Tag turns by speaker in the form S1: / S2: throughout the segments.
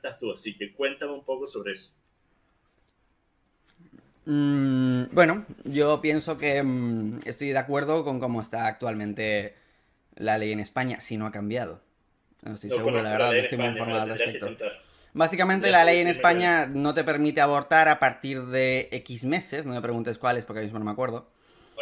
S1: estás tú, así que cuéntame un poco sobre eso.
S2: Mm, bueno, yo pienso que mm, estoy de acuerdo con cómo está actualmente la ley en España, si no ha cambiado. No estoy seguro, la verdad, estoy muy informado al respecto. Básicamente la ley en España no te permite abortar a partir de X meses, no me preguntes cuáles porque ahora mismo no me acuerdo.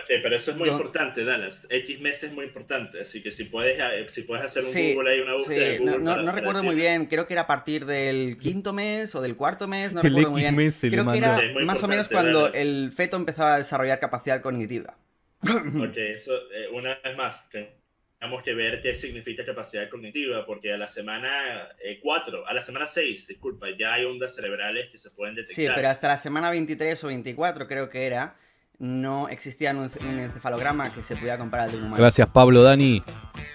S1: Pero eso es muy importante, Dallas. X meses es muy importante, así que si puedes, eh, si puedes hacer un Google ahí, una búsqueda
S2: sí. no, no, recuerdo muy bien, creo que era a partir del quinto mes o del cuarto mes, no recuerdo muy bien. Creo que era más o menos cuando el feto empezaba a desarrollar capacidad cognitiva.
S1: ok, eso, eh, una vez más, tenemos que ver qué significa capacidad cognitiva, porque a la semana 4, eh, a la semana 6, disculpa, ya hay ondas cerebrales que se pueden detectar.
S2: Sí, pero hasta la semana 23 o 24 creo que era, no existía un, encefalograma que se pudiera comparar al de un humano.
S3: Gracias Pablo, Dani.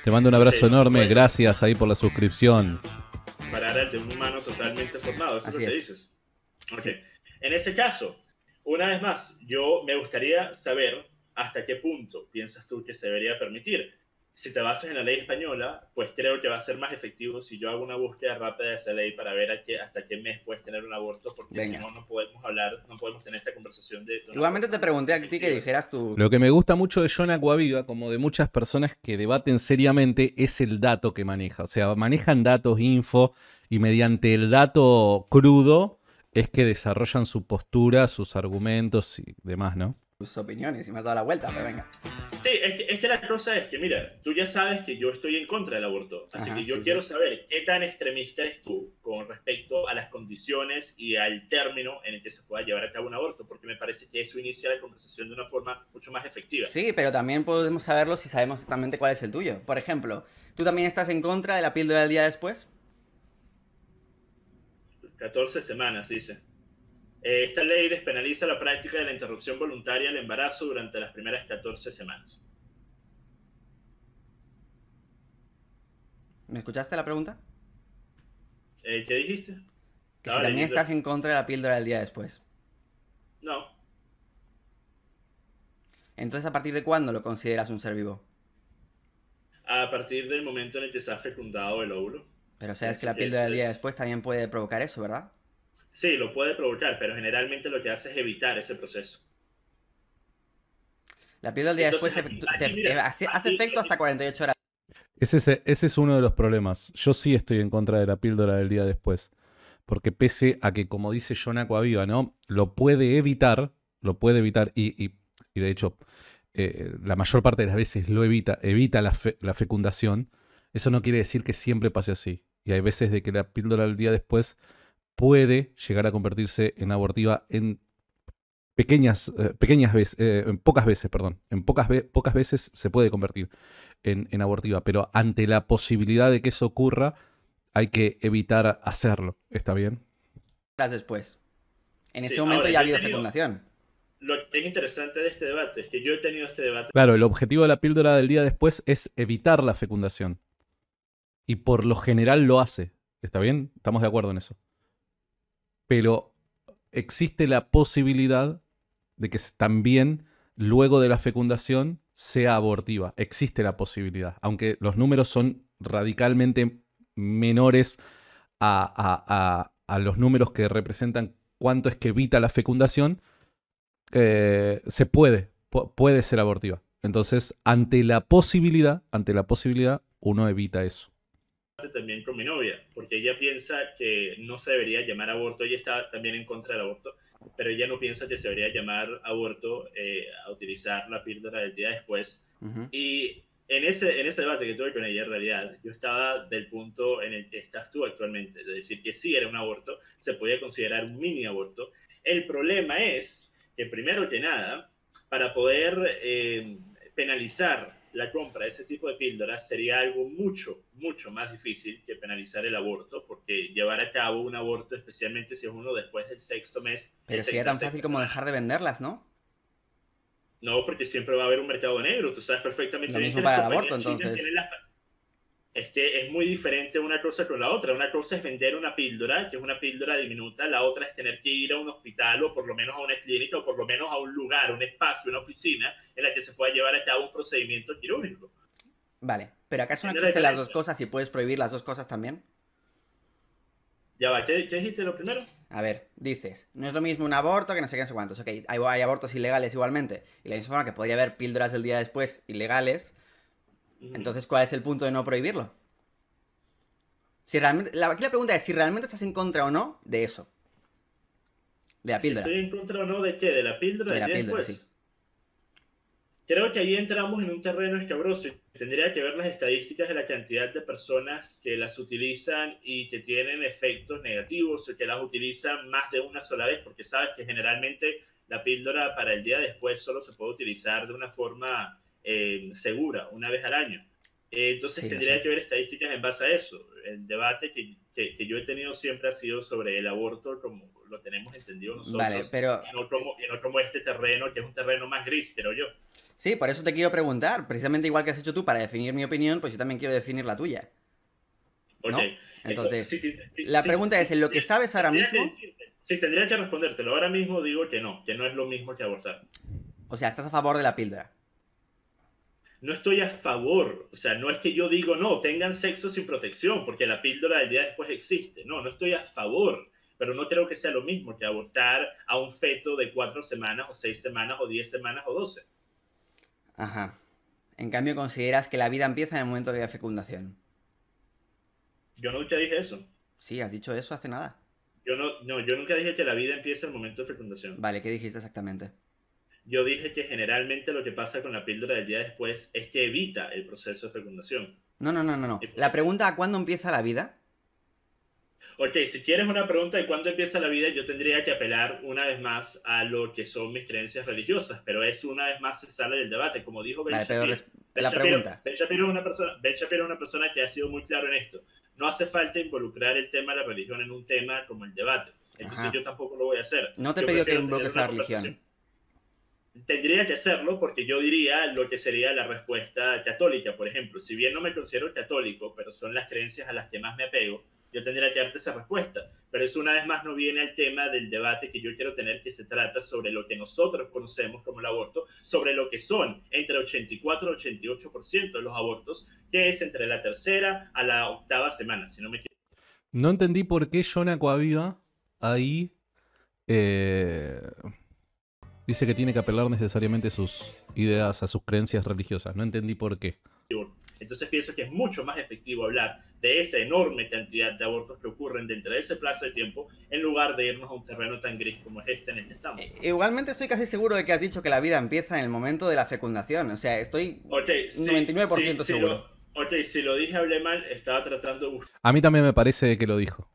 S3: Te mando un abrazo enorme, gracias ahí por la suscripción.
S1: Para el de un humano totalmente formado, eso es lo que dices. En ese caso, una vez más, yo me gustaría saber hasta qué punto piensas tú que se debería permitir si te basas en la ley española, pues creo que va a ser más efectivo si yo hago una búsqueda rápida de esa ley para ver a qué, hasta qué mes puedes tener un aborto, porque si no, no podemos hablar, no podemos tener esta conversación de...
S2: Igualmente te pregunté a ti que dijeras tú...
S3: Lo que me gusta mucho de John Acuaviva, como de muchas personas que debaten seriamente, es el dato que maneja. O sea, manejan datos, info, y mediante el dato crudo es que desarrollan su postura, sus argumentos y demás, ¿no?
S2: Tus opiniones y me has dado la vuelta, pero venga.
S1: Sí, es que, es que, la cosa es que, mira, tú ya sabes que yo estoy en contra del aborto, así que yo quiero saber qué tan extremista eres tú con respecto a las condiciones y al término en el que se pueda llevar a cabo un aborto, porque me parece que eso inicia la conversación de una forma mucho más efectiva.
S2: Sí, pero también podemos saberlo si sabemos exactamente cuál es el tuyo. Por ejemplo, ¿tú también estás en contra de la píldora del día después?
S1: 14 semanas, dice. Eh, esta ley despenaliza la práctica de la interrupción voluntaria del embarazo durante las primeras 14 semanas.
S2: ¿Me escuchaste la pregunta?
S1: Eh, ¿Qué dijiste?
S2: Que si también estás en contra de la píldora del día después.
S1: No.
S2: Entonces, ¿a partir de cuándo lo consideras un ser vivo?
S1: A partir del momento en el que se ha fecundado el óvulo.
S2: Pero sabes que la píldora del día después también puede provocar eso, ¿verdad?
S1: Sí, lo puede provocar, pero generalmente lo que hace es evitar ese proceso.
S2: La píldora del día después hace, efecto hasta 48 horas.
S3: Ese, ese es uno de los problemas. Yo sí estoy en contra de la píldora del día después. Porque pese a que, como dice John Acuaviva, ¿no? Lo puede evitar, lo puede evitar, y, de hecho, eh, la mayor parte de las veces lo evita, evita la, la, fecundación, eso no quiere decir que siempre pase así. Y hay veces de que la píldora del día después puede llegar a convertirse en abortiva en pequeñas, eh, pequeñas veces, eh, en pocas veces, perdón, en pocas, pocas veces se puede convertir en, abortiva, pero ante la posibilidad de que eso ocurra, hay que evitar hacerlo. ¿Está bien?
S2: Después. En ese momento ya ha habido fecundación.
S1: Lo que es interesante de este debate es que yo he tenido este debate.
S3: Claro, el objetivo de la píldora del día después es evitar la fecundación. Y por lo general lo hace. ¿Está bien? Estamos de acuerdo en eso pero existe la posibilidad de que también luego de la fecundación sea abortiva. Existe la posibilidad, aunque los números son radicalmente menores a, los números que representan cuánto es que evita la fecundación, eh, se puede, puede ser abortiva. Entonces, ante la posibilidad, ante la posibilidad, uno evita eso
S1: también con mi novia, porque ella piensa que no se debería llamar aborto, ella está también en contra del aborto, pero ella no piensa que se debería llamar aborto eh, a utilizar la píldora del día después. Y en ese, en ese debate que tuve con ella, en realidad, yo estaba del punto en el que estás tú actualmente, de decir que sí era un aborto, se podía considerar un mini aborto. El problema es que, primero que nada, para poder eh, penalizar la compra de ese tipo de píldoras sería algo mucho, mucho más difícil que penalizar el aborto, porque llevar a cabo un aborto, especialmente si es uno después del sexto mes...
S2: Pero sería tan fácil como dejar de venderlas, ¿no?
S1: No, porque siempre va a haber un mercado negro, tú sabes perfectamente.
S2: Lo mismo para el aborto, entonces
S1: es que es muy diferente una cosa con la otra. Una cosa es vender una píldora, que es una píldora diminuta, la otra es tener que ir a un hospital o por lo menos a una clínica o por lo menos a un lugar, un espacio, una oficina en la que se pueda llevar a cabo un procedimiento quirúrgico.
S2: Vale, pero ¿acaso no existen las dos cosas y puedes prohibir las dos cosas también?
S1: Ya va, ¿qué, dijiste lo primero?
S2: A ver, dices, no es lo mismo un aborto que no sé qué, no sé cuántos. Ok, hay, hay abortos ilegales igualmente. Y la misma forma que podría haber píldoras del día después ilegales. Entonces, ¿cuál es el punto de no prohibirlo? Si realmente, la, aquí la pregunta es si realmente estás en contra o no de eso. De la píldora.
S1: Si estoy en contra o no de qué, de la píldora de la píldora, después. Creo que ahí entramos en un terreno escabroso. Tendría que ver las estadísticas de la cantidad de personas que las utilizan y que tienen efectos negativos o que las utilizan más de una sola vez, porque sabes que generalmente la píldora para el día después solo se puede utilizar de una forma eh, segura, una vez al año. Eh, entonces tendría que ver estadísticas en base a eso. El debate que, que, yo he tenido siempre ha sido sobre el aborto como lo tenemos entendido nosotros. Vale, pero... En otro, en otro este terreno, que es un terreno más gris, creo yo.
S2: Sí, por eso te quiero preguntar, precisamente igual que has hecho tú para definir mi opinión, pues yo también quiero definir la tuya. ¿no? Entonces, la pregunta es, ¿en lo que sabes ahora mismo?
S1: sí, tendría que respondértelo. Ahora mismo digo que no, que no es lo mismo que abortar.
S2: O sea, estás a favor de la píldora.
S1: No estoy a favor, o sea, no es que yo digo no, tengan sexo sin protección, porque la píldora del día después existe. No, no estoy a favor, pero no creo que sea lo mismo que abortar a un feto de cuatro semanas o seis semanas o diez semanas o doce.
S2: Ajá. En cambio, consideras que la vida empieza en el momento de la fecundación.
S1: Yo nunca dije eso.
S2: Sí, has dicho eso hace nada.
S1: Yo no, no, yo nunca dije que la vida empieza en el momento de fecundación.
S2: Vale, ¿qué dijiste exactamente?
S1: Yo dije que generalmente lo que pasa con la píldora del día después es que evita el proceso de fecundación.
S2: No, no, no, no, no. La pregunta ¿a cuándo empieza la vida?
S1: Ok, si quieres una pregunta de cuándo empieza la vida, yo tendría que apelar una vez más a lo que son mis creencias religiosas, pero eso una vez más se sale del debate, como dijo Ben Shapiro.
S2: la pregunta.
S1: Ben Shapiro, es una persona, ben Shapiro es una persona que ha sido muy claro en esto. No hace falta involucrar el tema de la religión en un tema como el debate. Entonces yo tampoco lo voy a hacer.
S2: No te pido que involucres la religión.
S1: Tendría que hacerlo porque yo diría lo que sería la respuesta católica, por ejemplo. Si bien no me considero católico, pero son las creencias a las que más me apego, yo tendría que darte esa respuesta. Pero eso una vez más no viene al tema del debate que yo quiero tener, que se trata sobre lo que nosotros conocemos como el aborto, sobre lo que son entre 84 y 88% de los abortos, que es entre la tercera a la octava semana, si no me equivoco.
S3: No entendí por qué John Aquaviva ahí eh, dice que tiene que apelar necesariamente sus ideas a sus creencias religiosas. No entendí por qué.
S1: Entonces pienso que es mucho más efectivo hablar de esa enorme cantidad de abortos que ocurren dentro de ese plazo de tiempo en lugar de irnos a un terreno tan gris como es este en el que estamos. Eh,
S2: igualmente estoy casi seguro de que has dicho que la vida empieza en el momento de la fecundación. O sea, estoy 99% seguro.
S1: ok, si lo dije hablé mal, estaba tratando de
S3: A mí también me parece que lo dijo.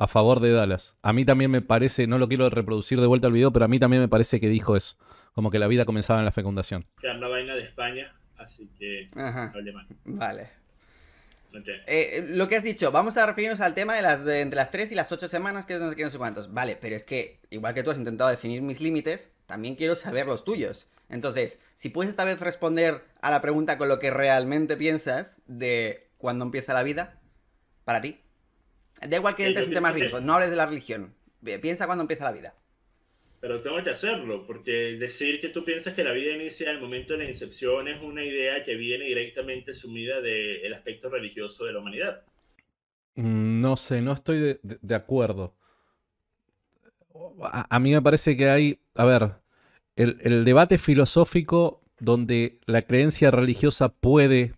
S3: A favor de Dallas. A mí también me parece, no lo quiero reproducir de vuelta al video, pero a mí también me parece que dijo eso. Como que la vida comenzaba en la fecundación.
S1: la vaina de España así que
S2: Vale. Eh, lo que has dicho, vamos a referirnos al tema de las entre las 3 y las 8 semanas, que es no sé no sé cuántos. Vale, pero es que, igual que tú has intentado definir mis límites, también quiero saber los tuyos. Entonces, si puedes esta vez responder a la pregunta con lo que realmente piensas de cuándo empieza la vida, para ti. Da igual que entres en temas religiosos, no hables de la religión. Piensa cuándo empieza la vida
S1: pero tengo que hacerlo, porque decir que tú piensas que la vida inicia en el momento de la incepción es una idea que viene directamente sumida del aspecto religioso de la humanidad.
S3: Mm, no sé, no estoy de, acuerdo. A, mí me parece que hay, a ver, el, debate filosófico donde la creencia religiosa puede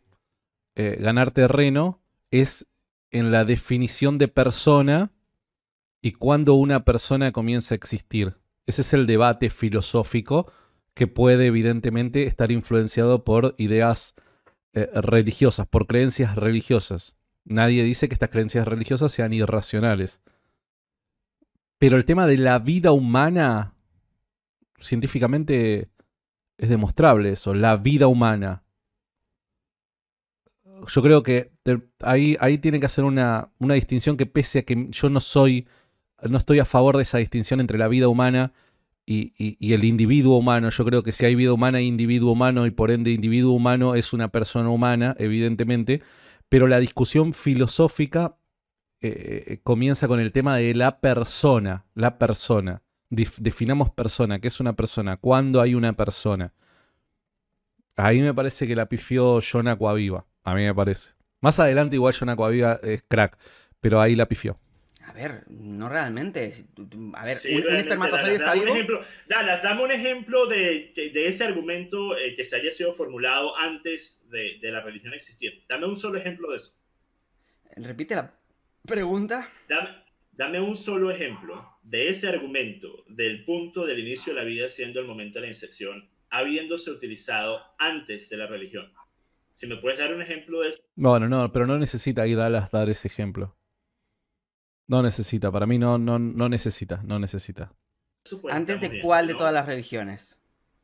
S3: eh, ganar terreno es en la definición de persona y cuando una persona comienza a existir. Ese es el debate filosófico que puede evidentemente estar influenciado por ideas eh, religiosas, por creencias religiosas. Nadie dice que estas creencias religiosas sean irracionales. Pero el tema de la vida humana, científicamente es demostrable eso, la vida humana. Yo creo que ahí, ahí tiene que hacer una, una distinción que pese a que yo no soy no estoy a favor de esa distinción entre la vida humana y, el individuo humano. Yo creo que si hay vida humana hay individuo humano y por ende individuo humano es una persona humana, evidentemente, pero la discusión filosófica eh, comienza con el tema de la persona, la persona. definamos persona, ¿qué es una persona? ¿Cuándo hay una persona? Ahí me parece que la pifió John Aquaviva, a mí me parece. Más adelante igual John Aquaviva es crack, pero ahí la pifió.
S2: A ver, no realmente. A ver, un, espermatozoide está vivo.
S1: ejemplo, Dallas, dame un ejemplo de, ese argumento eh, que se haya sido formulado antes de, la religión existir. Dame un solo ejemplo de eso.
S2: Repite la pregunta.
S1: Dame, un solo ejemplo de ese argumento del punto del inicio de la vida siendo el momento de la incepción, habiéndose utilizado antes de la religión. Si me puedes dar un ejemplo de eso.
S3: Bueno, no, pero no necesita ahí Dallas dar ese ejemplo. No necesita, para mí no, no, no necesita, no necesita.
S2: ¿Antes de cuál de todas las religiones?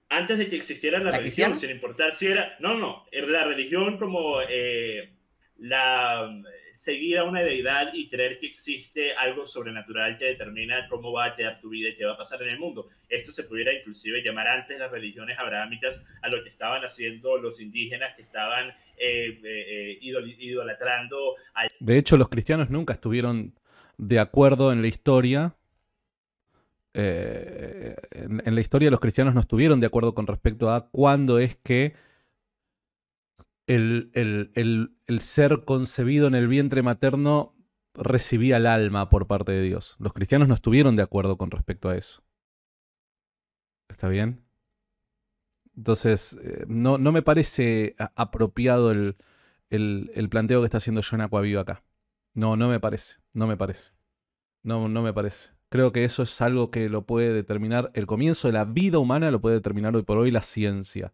S1: Antes de que existiera la, religión, sin importar si era... No, no, la religión como eh, la seguir a una deidad y creer que existe algo sobrenatural que determina cómo va a quedar tu vida y qué va a pasar en el mundo. Esto se pudiera inclusive llamar antes las religiones abrahámicas a lo que estaban haciendo los indígenas que estaban eh, eh, idolatrando.
S3: De hecho, los cristianos nunca estuvieron de acuerdo en la historia. Eh, en, la historia los cristianos no estuvieron de acuerdo con respecto a cuándo es que el, el, ser concebido en el vientre materno recibía el alma por parte de Dios. Los cristianos no estuvieron de acuerdo con respecto a eso. ¿Está bien? Entonces, eh, no, no, me parece apropiado el, el, planteo que está haciendo John Aquaviva acá. No, no me parece, no me parece. No, no me parece. Creo que eso es algo que lo puede determinar, el comienzo de la vida humana lo puede determinar hoy por hoy la ciencia.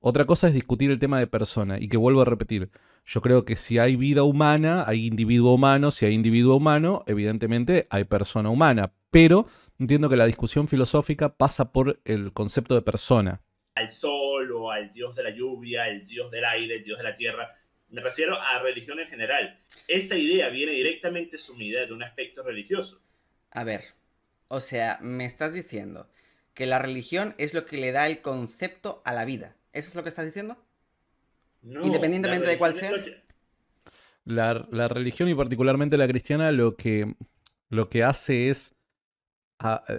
S3: Otra cosa es discutir el tema de persona, y que vuelvo a repetir, yo creo que si hay vida humana, hay individuo humano, si hay individuo humano, evidentemente hay persona humana, pero entiendo que la discusión filosófica pasa por el concepto de persona.
S1: Al sol o al dios de la lluvia, el dios del aire, el dios de la tierra, me refiero a religión en general. Esa idea viene directamente sumida de un aspecto religioso.
S2: A ver, o sea, me estás diciendo que la religión es lo que le da el concepto a la vida. ¿Eso es lo que estás diciendo? No, Independientemente de cuál sea.
S3: La, religión y particularmente la cristiana lo que, lo que hace es,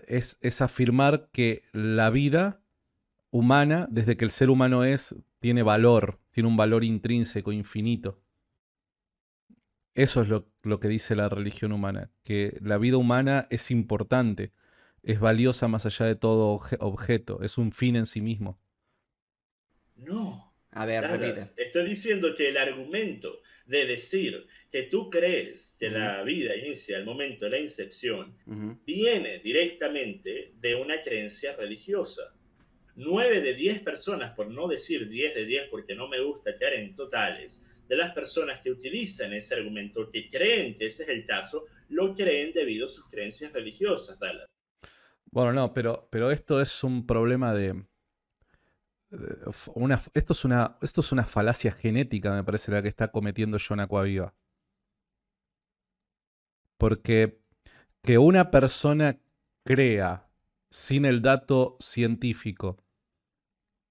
S3: es, es afirmar que la vida humana, desde que el ser humano es, tiene valor, tiene un valor intrínseco, infinito. Eso es lo, que dice la religión humana, que la vida humana es importante, es valiosa más allá de todo objeto, es un fin en sí mismo.
S1: No.
S2: A ver,
S1: Estoy diciendo que el argumento de decir que tú crees que la vida inicia al momento de la incepción viene directamente de una creencia religiosa. 9 de 10 personas, por no decir 10 de 10 porque no me gusta quedar en totales, de las personas que utilizan ese argumento, que creen que ese es el caso, lo creen debido a sus creencias religiosas,
S3: Bueno, no, pero, pero esto es un problema de... Una, esto, es una, esto es una falacia genética, me parece, la que está cometiendo John Aquaviva. Porque que una persona crea sin el dato científico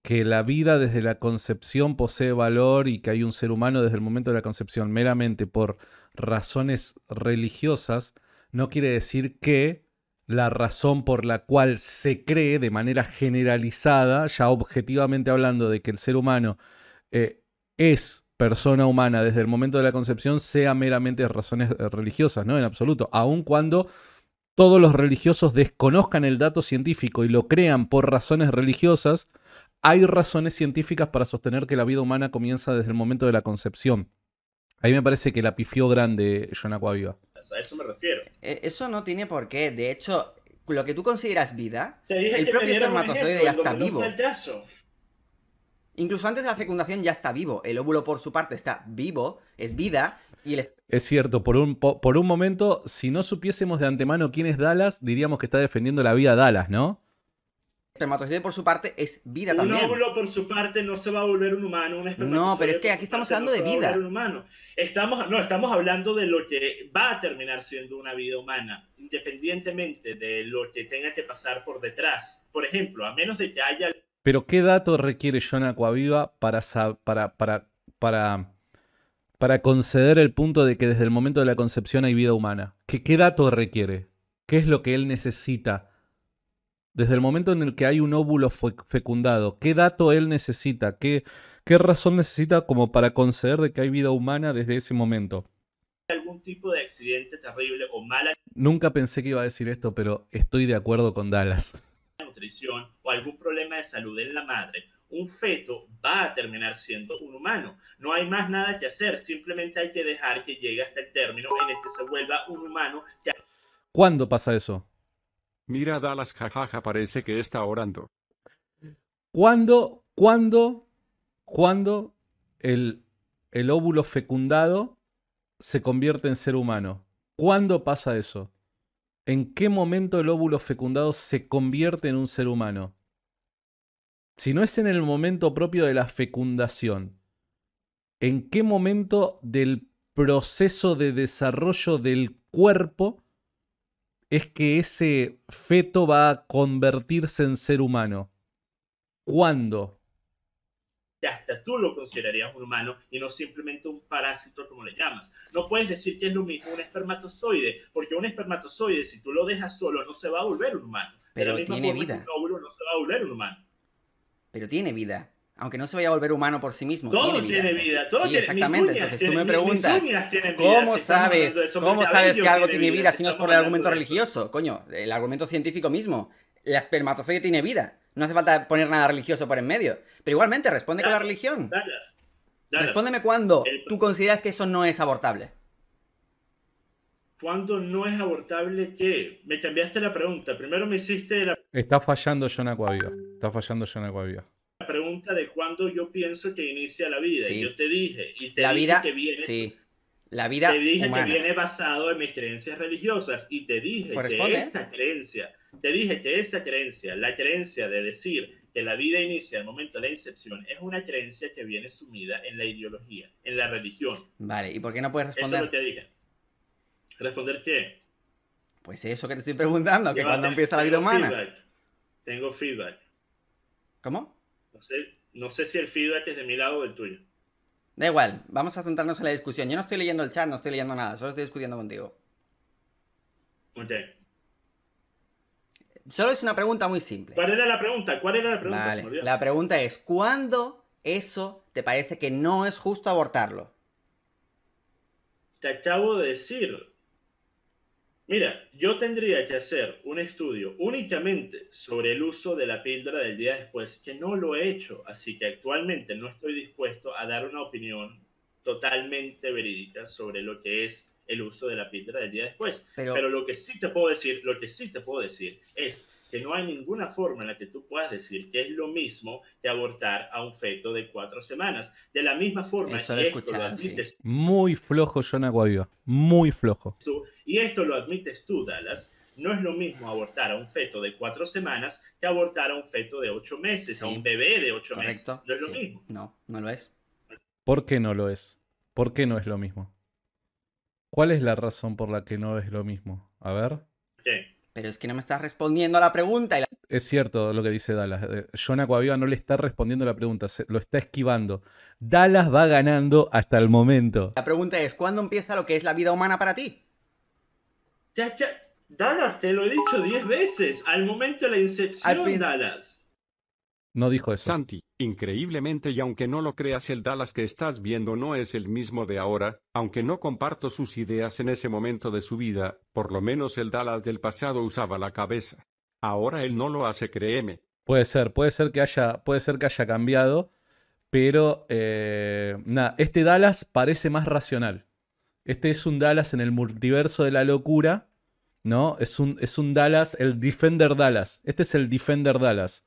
S3: que la vida desde la concepción posee valor y que hay un ser humano desde el momento de la concepción meramente por razones religiosas, no quiere decir que la razón por la cual se cree de manera generalizada, ya objetivamente hablando de que el ser humano eh, es persona humana desde el momento de la concepción, sea meramente razones eh, religiosas, ¿no? En absoluto. Aun cuando todos los religiosos desconozcan el dato científico y lo crean por razones religiosas, hay razones científicas para sostener que la vida humana comienza desde el momento de la concepción. Ahí me parece que la pifió grande John Aquaviva.
S1: A eso me refiero.
S2: E, eso no tiene por qué. De hecho, lo que tú consideras vida, el propio espermatozoide ya está vivo. Incluso antes de la fecundación ya está vivo. El óvulo, por su parte, está vivo, es vida. Y
S3: Es cierto, por un, por un momento, si no supiésemos de antemano quién es Dallas, diríamos que está defendiendo la vida Dallas, ¿no?
S2: Espermatozoide por su parte es vida también.
S1: Un óvulo por su parte no se va a volver un humano. Un
S2: no, pero es que aquí estamos hablando de vida.
S1: humano. Estamos, no, estamos hablando de lo que va a terminar siendo una vida humana, independientemente de lo que tenga que pasar por detrás. Por ejemplo, a menos de que haya...
S3: Pero ¿qué dato requiere John Aquaviva para, para, para, para, para conceder el punto de que desde el momento de la concepción hay vida humana? ¿Qué, qué dato requiere? ¿Qué es lo que él necesita? Desde el momento en el que hay un óvulo fecundado, qué dato él necesita, qué, qué razón necesita como para conceder de que hay vida humana desde ese momento.
S1: algún tipo de accidente terrible o mala
S3: Nunca pensé que iba a decir esto, pero estoy de acuerdo con Dallas.
S1: nutrición o algún problema de salud en la madre, un feto va a terminar siendo un humano. No hay más nada que hacer, simplemente hay que dejar que llegue hasta el término en el que se vuelva un humano.
S3: ¿Cuándo pasa eso?
S4: Mira Dallas, jajaja, parece que está orando.
S3: ¿Cuándo, cuándo, cuándo el, el óvulo fecundado se convierte en ser humano? ¿Cuándo pasa eso? ¿En qué momento el óvulo fecundado se convierte en un ser humano? Si no es en el momento propio de la fecundación, ¿en qué momento del proceso de desarrollo del cuerpo es que ese feto va a convertirse en ser humano? ¿Cuándo?
S1: hasta tú lo considerarías un humano y no simplemente un parásito como le llamas. No puedes decir que es lo mismo un espermatozoide, porque un espermatozoide, si tú lo dejas solo, no se va a volver un humano.
S2: Pero tiene vida.
S1: un óvulo no se va a volver un humano.
S2: Pero tiene vida. Aunque no se vaya a volver humano por sí mismo.
S1: Todo
S2: tiene
S1: vida. Todo
S2: sí,
S1: tiene,
S2: exactamente. Entonces tú me preguntas, ¿cómo sabes, ¿cómo sabes que algo tiene vida, si no es por el argumento religioso? Coño, el argumento científico mismo. El espermatozoide tiene vida. No hace falta poner nada religioso por en medio. Pero igualmente, responde con la religión. Respóndeme cuándo tú consideras que eso no es abortable.
S1: ¿Cuándo no es abortable qué? Me cambiaste la pregunta. Primero me hiciste la...
S3: Está fallando John Acuavio. Está fallando John Acuavio
S1: pregunta de cuándo yo pienso que inicia la vida. Y yo te dije, y te dije que viene,
S2: sí. la vida
S1: te dije que viene basado en mis creencias religiosas y te dije que esa creencia, te dije que esa creencia, la creencia de decir que la vida inicia al momento de la incepción, es una creencia que viene sumida en la ideología, en la religión.
S2: Vale, ¿y por qué no puedes responder?
S1: Eso es lo que dije. ¿Responder qué?
S2: Pues eso que te estoy preguntando, que cuando empieza la vida humana.
S1: Tengo feedback.
S2: ¿Cómo?
S1: No sé, no sé si el feedback es de mi lado o del tuyo.
S2: Da igual, vamos a centrarnos en la discusión. Yo no estoy leyendo el chat, no estoy leyendo nada, solo estoy discutiendo contigo.
S1: Ok.
S2: Solo es una pregunta muy simple.
S1: ¿Cuál era la pregunta? ¿Cuál era la pregunta?
S2: la pregunta es, ¿cuándo eso te parece que no es justo abortarlo?
S1: Te acabo de decir, Mira, yo tendría que hacer un estudio únicamente sobre el uso de la píldora del día después, que no lo he hecho, así que actualmente no estoy dispuesto a dar una opinión totalmente verídica sobre lo que es el uso de la píldora del día después. Pero, Pero lo que sí te puedo decir, lo que sí te puedo decir es que no hay ninguna forma en la que tú puedas decir que es lo mismo que abortar a un feto de cuatro semanas. De la misma forma,
S2: Eso lo esto lo
S3: admites Muy flojo, John Aguaviva. Muy flojo.
S1: y esto lo admites tú, Dallas. No es lo mismo abortar a un feto de cuatro semanas que abortar a un feto de ocho meses, a un bebé de ocho meses. No es lo mismo.
S2: No, no lo es.
S3: ¿Por qué no lo es? ¿Por qué no es lo mismo? ¿Cuál es la razón por la que no es lo mismo? A ver.
S2: Pero es que no me estás respondiendo a la pregunta.
S3: Es cierto lo que dice Dallas. Eh, John Acuaviva no le está respondiendo a la pregunta, lo está esquivando. Dallas va ganando hasta el momento.
S2: La pregunta es, ¿cuándo empieza lo que es la vida humana para ti?
S1: Ya, ya. Dallas, te lo he dicho diez veces. Al momento de la incepción, Dallas.
S3: No dijo eso.
S4: Santi, increíblemente y aunque no lo creas el Dallas que estás viendo no es el mismo de ahora, aunque no comparto sus ideas en ese momento de su vida, por lo menos el Dallas del pasado usaba la cabeza. Ahora él no lo hace, créeme.
S3: Puede ser, puede ser que haya, puede ser que haya cambiado, pero eh, nada, este Dallas parece más racional. Este es un Dallas en el multiverso de la locura, ¿no? Es un, es un Dallas, el Defender Dallas. Este es el Defender Dallas.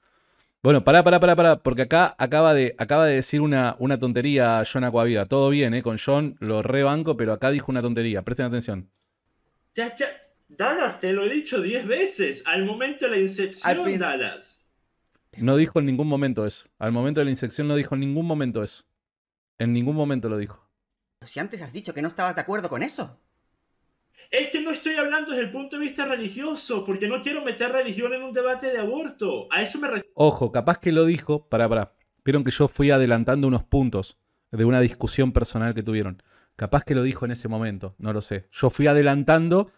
S3: Bueno, pará, pará, pará, pará, porque acá acaba de, acaba de decir una, una tontería John Acuaviva. Todo bien, ¿eh? Con John lo rebanco, pero acá dijo una tontería. Presten atención.
S1: Ya, ya, Dallas, te lo he dicho diez veces. Al momento de la incepción, Dallas.
S3: No dijo en ningún momento eso. Al momento de la incepción no dijo en ningún momento eso. En ningún momento lo dijo.
S2: Si antes has dicho que no estabas de acuerdo con eso.
S1: Es que no estoy hablando desde el punto de vista religioso, porque no quiero meter religión en un debate de aborto. A eso me refiero.
S3: Ojo, capaz que lo dijo, para, para. Vieron que yo fui adelantando unos puntos de una discusión personal que tuvieron. Capaz que lo dijo en ese momento, no lo sé. Yo fui adelantando,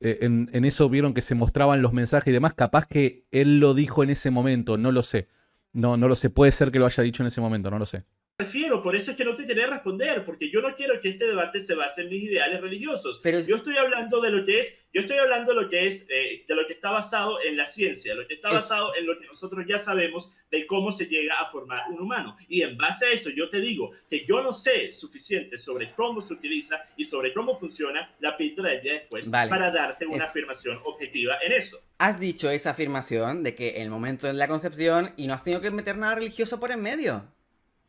S3: eh, en, en, eso vieron que se mostraban los mensajes y demás. Capaz que él lo dijo en ese momento, no lo sé. No, no lo sé. Puede ser que lo haya dicho en ese momento, no lo sé
S1: refiero, por eso es que no te quería responder, porque yo no quiero que este debate se base en mis ideales religiosos. Pero yo estoy hablando de lo que es, yo estoy hablando de lo que es, eh, de lo que está basado en la ciencia, lo que está basado en lo que nosotros ya sabemos de cómo se llega a formar un humano. Y en base a eso, yo te digo que yo no sé suficiente sobre cómo se utiliza y sobre cómo funciona la píldora del día después para darte una afirmación objetiva en eso.
S2: Has dicho esa afirmación de que el momento de la concepción y no has tenido que meter nada religioso por en medio.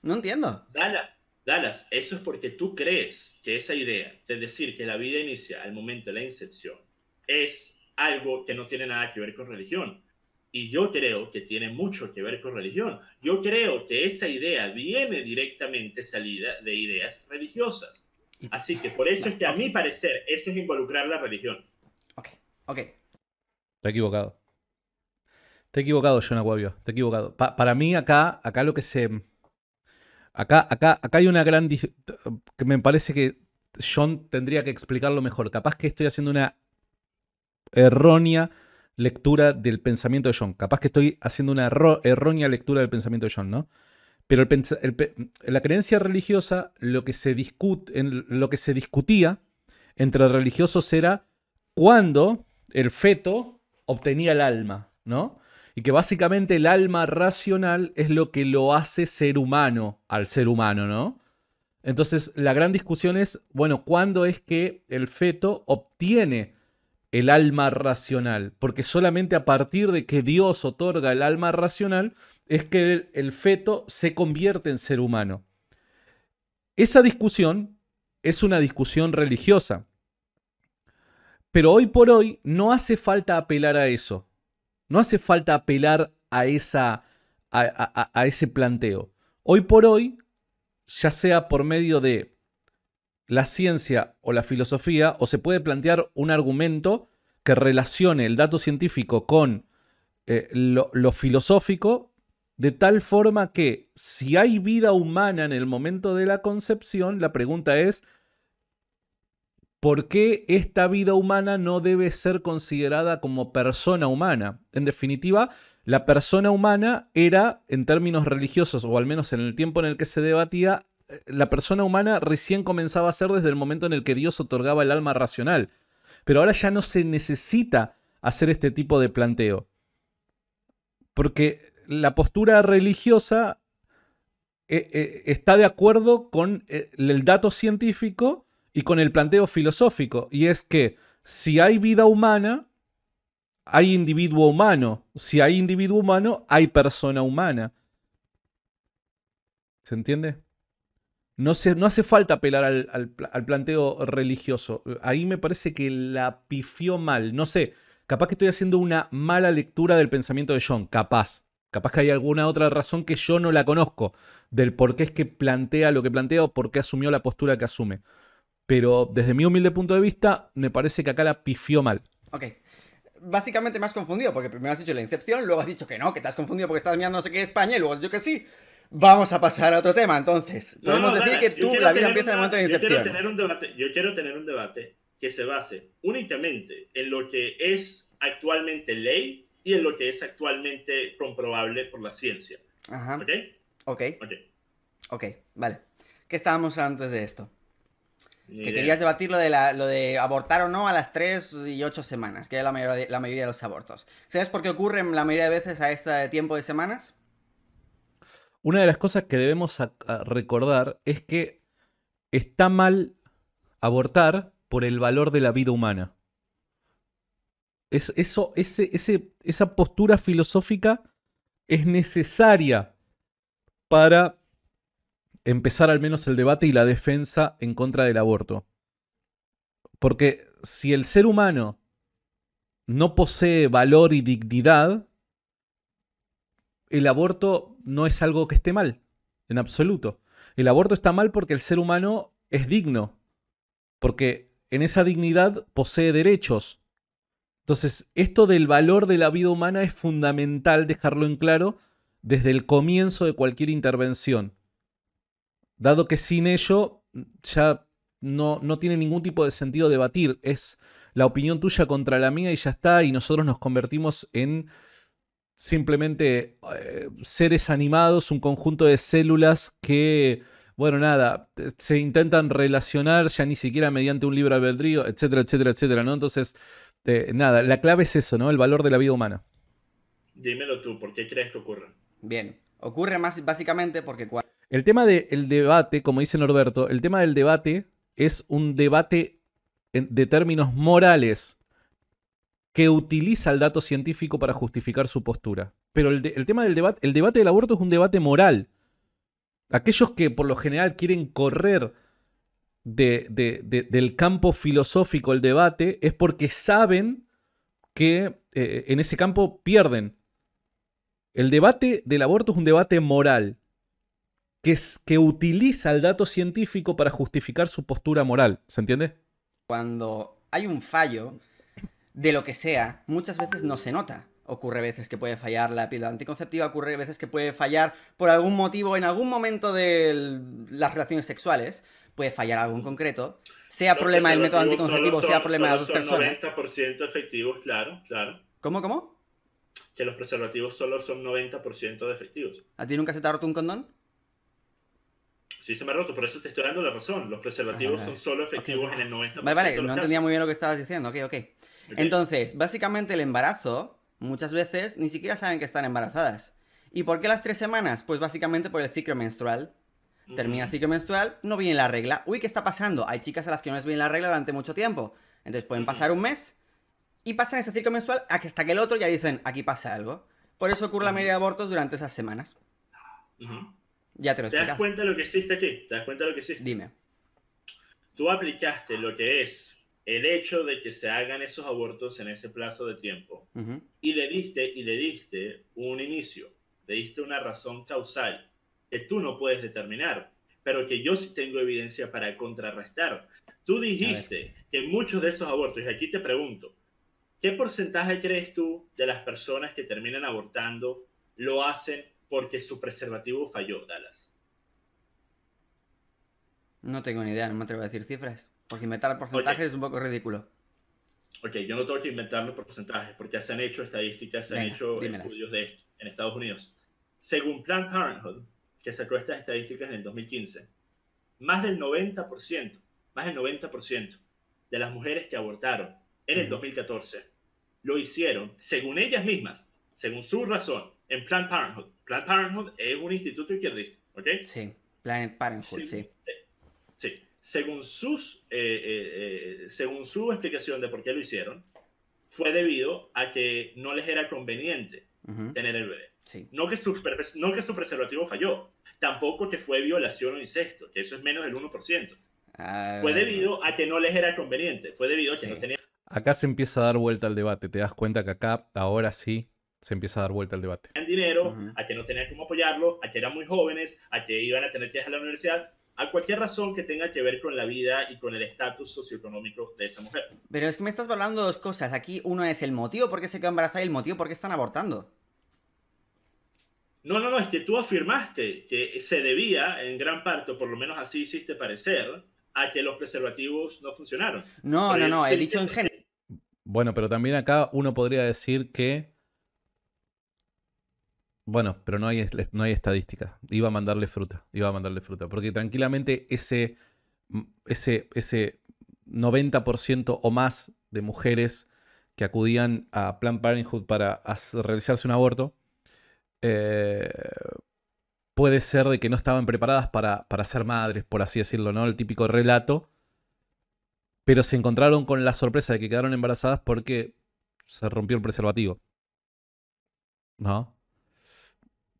S2: No entiendo.
S1: Dallas, Dallas, eso es porque tú crees que esa idea de decir que la vida inicia al momento de la incepción es algo que no tiene nada que ver con religión. Y yo creo que tiene mucho que ver con religión. Yo creo que esa idea viene directamente salida de ideas religiosas. Así que por eso es que a mi parecer eso es involucrar la religión.
S2: Ok, ok.
S3: Te he equivocado. Te he equivocado, John Aguavio. Te he equivocado. para mí acá, acá lo que se Acá, acá, acá hay una gran... que me parece que John tendría que explicarlo mejor. Capaz que estoy haciendo una errónea lectura del pensamiento de John. Capaz que estoy haciendo una errónea lectura del pensamiento de John, ¿no? Pero la creencia religiosa, lo que, se lo que se discutía entre religiosos era cuándo el feto obtenía el alma, ¿no? Y que básicamente el alma racional es lo que lo hace ser humano al ser humano, ¿no? Entonces la gran discusión es, bueno, ¿cuándo es que el feto obtiene el alma racional? Porque solamente a partir de que Dios otorga el alma racional es que el, feto se convierte en ser humano. Esa discusión es una discusión religiosa. Pero hoy por hoy no hace falta apelar a eso. No hace falta apelar a, esa, a, ese planteo. Hoy por hoy, ya sea por medio de la ciencia o la filosofía, o se puede plantear un argumento que relacione el dato científico con eh, lo, lo, filosófico, de tal forma que si hay vida humana en el momento de la concepción, la pregunta es, ¿por qué esta vida humana no debe ser considerada como persona humana? En definitiva, la persona humana era, en términos religiosos, o al menos en el tiempo en el que se debatía, eh, la persona humana recién comenzaba a ser desde el momento en el que Dios otorgaba el alma racional. Pero ahora ya no se necesita hacer este tipo de planteo. Porque la postura religiosa eh, eh, está de acuerdo con el dato científico y con el planteo filosófico, y es que si hay vida humana, hay individuo humano. Si hay individuo humano, hay persona humana. ¿Se entiende? No, se, no hace falta apelar al, al, planteo religioso. Ahí me parece que la pifió mal. No sé, capaz que estoy haciendo una mala lectura del pensamiento de John. Capaz. Capaz que hay alguna otra razón que yo no la conozco del por qué es que plantea lo que plantea o por qué asumió la postura que asume. Pero desde mi humilde punto de vista, me parece que acá la pifió mal.
S2: Ok. Básicamente me has confundido, porque primero has dicho la Incepción, luego has dicho que no, que te has confundido porque estás mirando no sé qué España, y luego has dicho que sí. Vamos a pasar a otro tema, entonces. Podemos decir que tú, la vida empieza en el momento de la Incepción.
S1: Yo quiero, tener un debate, yo quiero tener un debate que se base únicamente en lo que es actualmente ley y en lo que es actualmente comprobable por la ciencia.
S2: Ajá. ¿Ok? Ok. Ok, okay vale. ¿Qué estábamos antes de esto? Que querías debatir lo de, lo de abortar o no a las 3 y 8 semanas, que es la mayoría, de, la mayoría de los abortos. ¿Sabes por qué ocurren la mayoría de veces a este tiempo de semanas?
S3: Una de las cosas que debemos recordar es que está mal abortar por el valor de la vida humana. Es, eso, ese, esa postura filosófica es necesaria para empezar al menos el debate y la defensa en contra del aborto. Porque si el ser humano no posee valor y dignidad, el aborto no es algo que esté mal, en absoluto. El aborto está mal porque el ser humano es digno, porque en esa dignidad posee derechos. Entonces, esto del valor de la vida humana es fundamental dejarlo en claro desde el comienzo de cualquier intervención dado que sin ello ya no, no tiene ningún tipo de sentido debatir, es la opinión tuya contra la mía y ya está, y nosotros nos convertimos en simplemente eh, seres animados, un conjunto de células que, bueno, nada, se intentan relacionar ya ni siquiera mediante un libro albedrío, etcétera, etcétera, etcétera, ¿no? Entonces, eh, nada, la clave es eso, ¿no? El valor de la vida humana.
S1: Dímelo tú, ¿por qué crees que ocurre?
S2: Bien, ocurre más básicamente porque cuando...
S3: El tema del debate, como dice Norberto, el tema del debate es un debate de términos morales que utiliza el dato científico para justificar su postura. Pero el, tema del debate, el debate del aborto es un debate moral. Aquellos que por lo general quieren correr del campo filosófico el debate es porque saben que eh, en ese campo pierden. El debate del aborto es un debate moral, que, es, que utiliza el dato científico para justificar su postura moral. ¿Se entiende?
S2: Cuando hay un fallo, de lo que sea, muchas veces no se nota. Ocurre veces que puede fallar la píldora anticonceptiva, ocurre veces que puede fallar por algún motivo en algún momento de las relaciones sexuales, puede fallar algo en concreto, sea problema del método anticonceptivo, sea problema de las dos personas.
S1: 90% efectivos, claro, claro.
S2: ¿Cómo, cómo?
S1: Que los preservativos solo son 90% de efectivos.
S2: ¿A ti nunca se te ha roto un condón?
S1: Sí, se me ha roto, por eso te estoy dando la razón. Los preservativos son solo efectivos en el 90%.
S2: Vale, vale, no entendía muy bien lo que estabas diciendo. Ok, ok. Entonces, básicamente el embarazo, muchas veces ni siquiera saben que están embarazadas. ¿Y por qué las tres semanas? Pues básicamente por el ciclo menstrual. Termina el ciclo menstrual, no viene la regla. Uy, ¿qué está pasando? Hay chicas a las que no les viene la regla durante mucho tiempo. Entonces pueden pasar un mes y pasan ese ciclo menstrual hasta que el otro ya dicen, aquí pasa algo. Por eso ocurre la mayoría de abortos durante esas semanas. Ya te lo
S1: ¿Te das cuenta de lo que existe aquí? ¿Te das cuenta de lo que existe?
S2: Dime.
S1: Tú aplicaste lo que es el hecho de que se hagan esos abortos en ese plazo de tiempo y le diste y le diste un inicio, le diste una razón causal que tú no puedes determinar, pero que yo sí tengo evidencia para contrarrestar. Tú dijiste que muchos de esos abortos, y aquí te pregunto, ¿qué porcentaje crees tú de las personas que terminan abortando lo hacen porque su preservativo falló, Dallas?
S2: No tengo ni idea, no me atrevo a decir cifras. Porque inventar porcentajes es un poco ridículo.
S1: Ok, yo no tengo que inventar los porcentajes porque se han hecho estadísticas, se han hecho estudios de esto en Estados Unidos. Según Planned Parenthood, que sacó estas estadísticas en el 2015, más del 90%, más del 90% de las mujeres que abortaron en el 2014 lo hicieron, según ellas mismas, según su razón, en Planned Parenthood. Planned Parenthood es un instituto izquierdista, ¿ok?
S2: Sí, Planned Parenthood, sí.
S1: Sí según, sus, eh, eh, eh, según su explicación de por qué lo hicieron, fue debido a que no les era conveniente tener el bebé. No, que su, no que su preservativo falló, tampoco que fue violación o incesto, que eso es menos del 1%. Ah, fue debido a que no les era conveniente, fue debido a que no tenían...
S3: Acá se empieza a dar vuelta al debate, te das cuenta que acá ahora sí se empieza a dar vuelta al debate.
S1: dinero, a que no tenían cómo apoyarlo, a que eran muy jóvenes, a que iban a tener que a la universidad, a cualquier razón que tenga que ver con la vida y con el estatus socioeconómico de esa mujer.
S2: Pero es que me estás hablando de dos cosas. Aquí uno es el motivo por qué se quedó embarazada y el motivo por qué están abortando.
S1: No, no, no, es que tú afirmaste que se debía, en gran parte, o por lo menos así hiciste parecer, a que los preservativos no funcionaron.
S2: No, no, no, he dicho en general.
S3: Bueno, pero también acá uno podría decir que bueno, pero no hay, no hay estadística. Iba a mandarle fruta. Iba a mandarle fruta. Porque tranquilamente ese, ese, ese 90% o más de mujeres que acudían a Planned Parenthood para realizarse un aborto, eh, puede ser de que no estaban preparadas para, para ser madres, por así decirlo, ¿no? El típico relato. Pero se encontraron con la sorpresa de que quedaron embarazadas porque se rompió el preservativo. ¿No?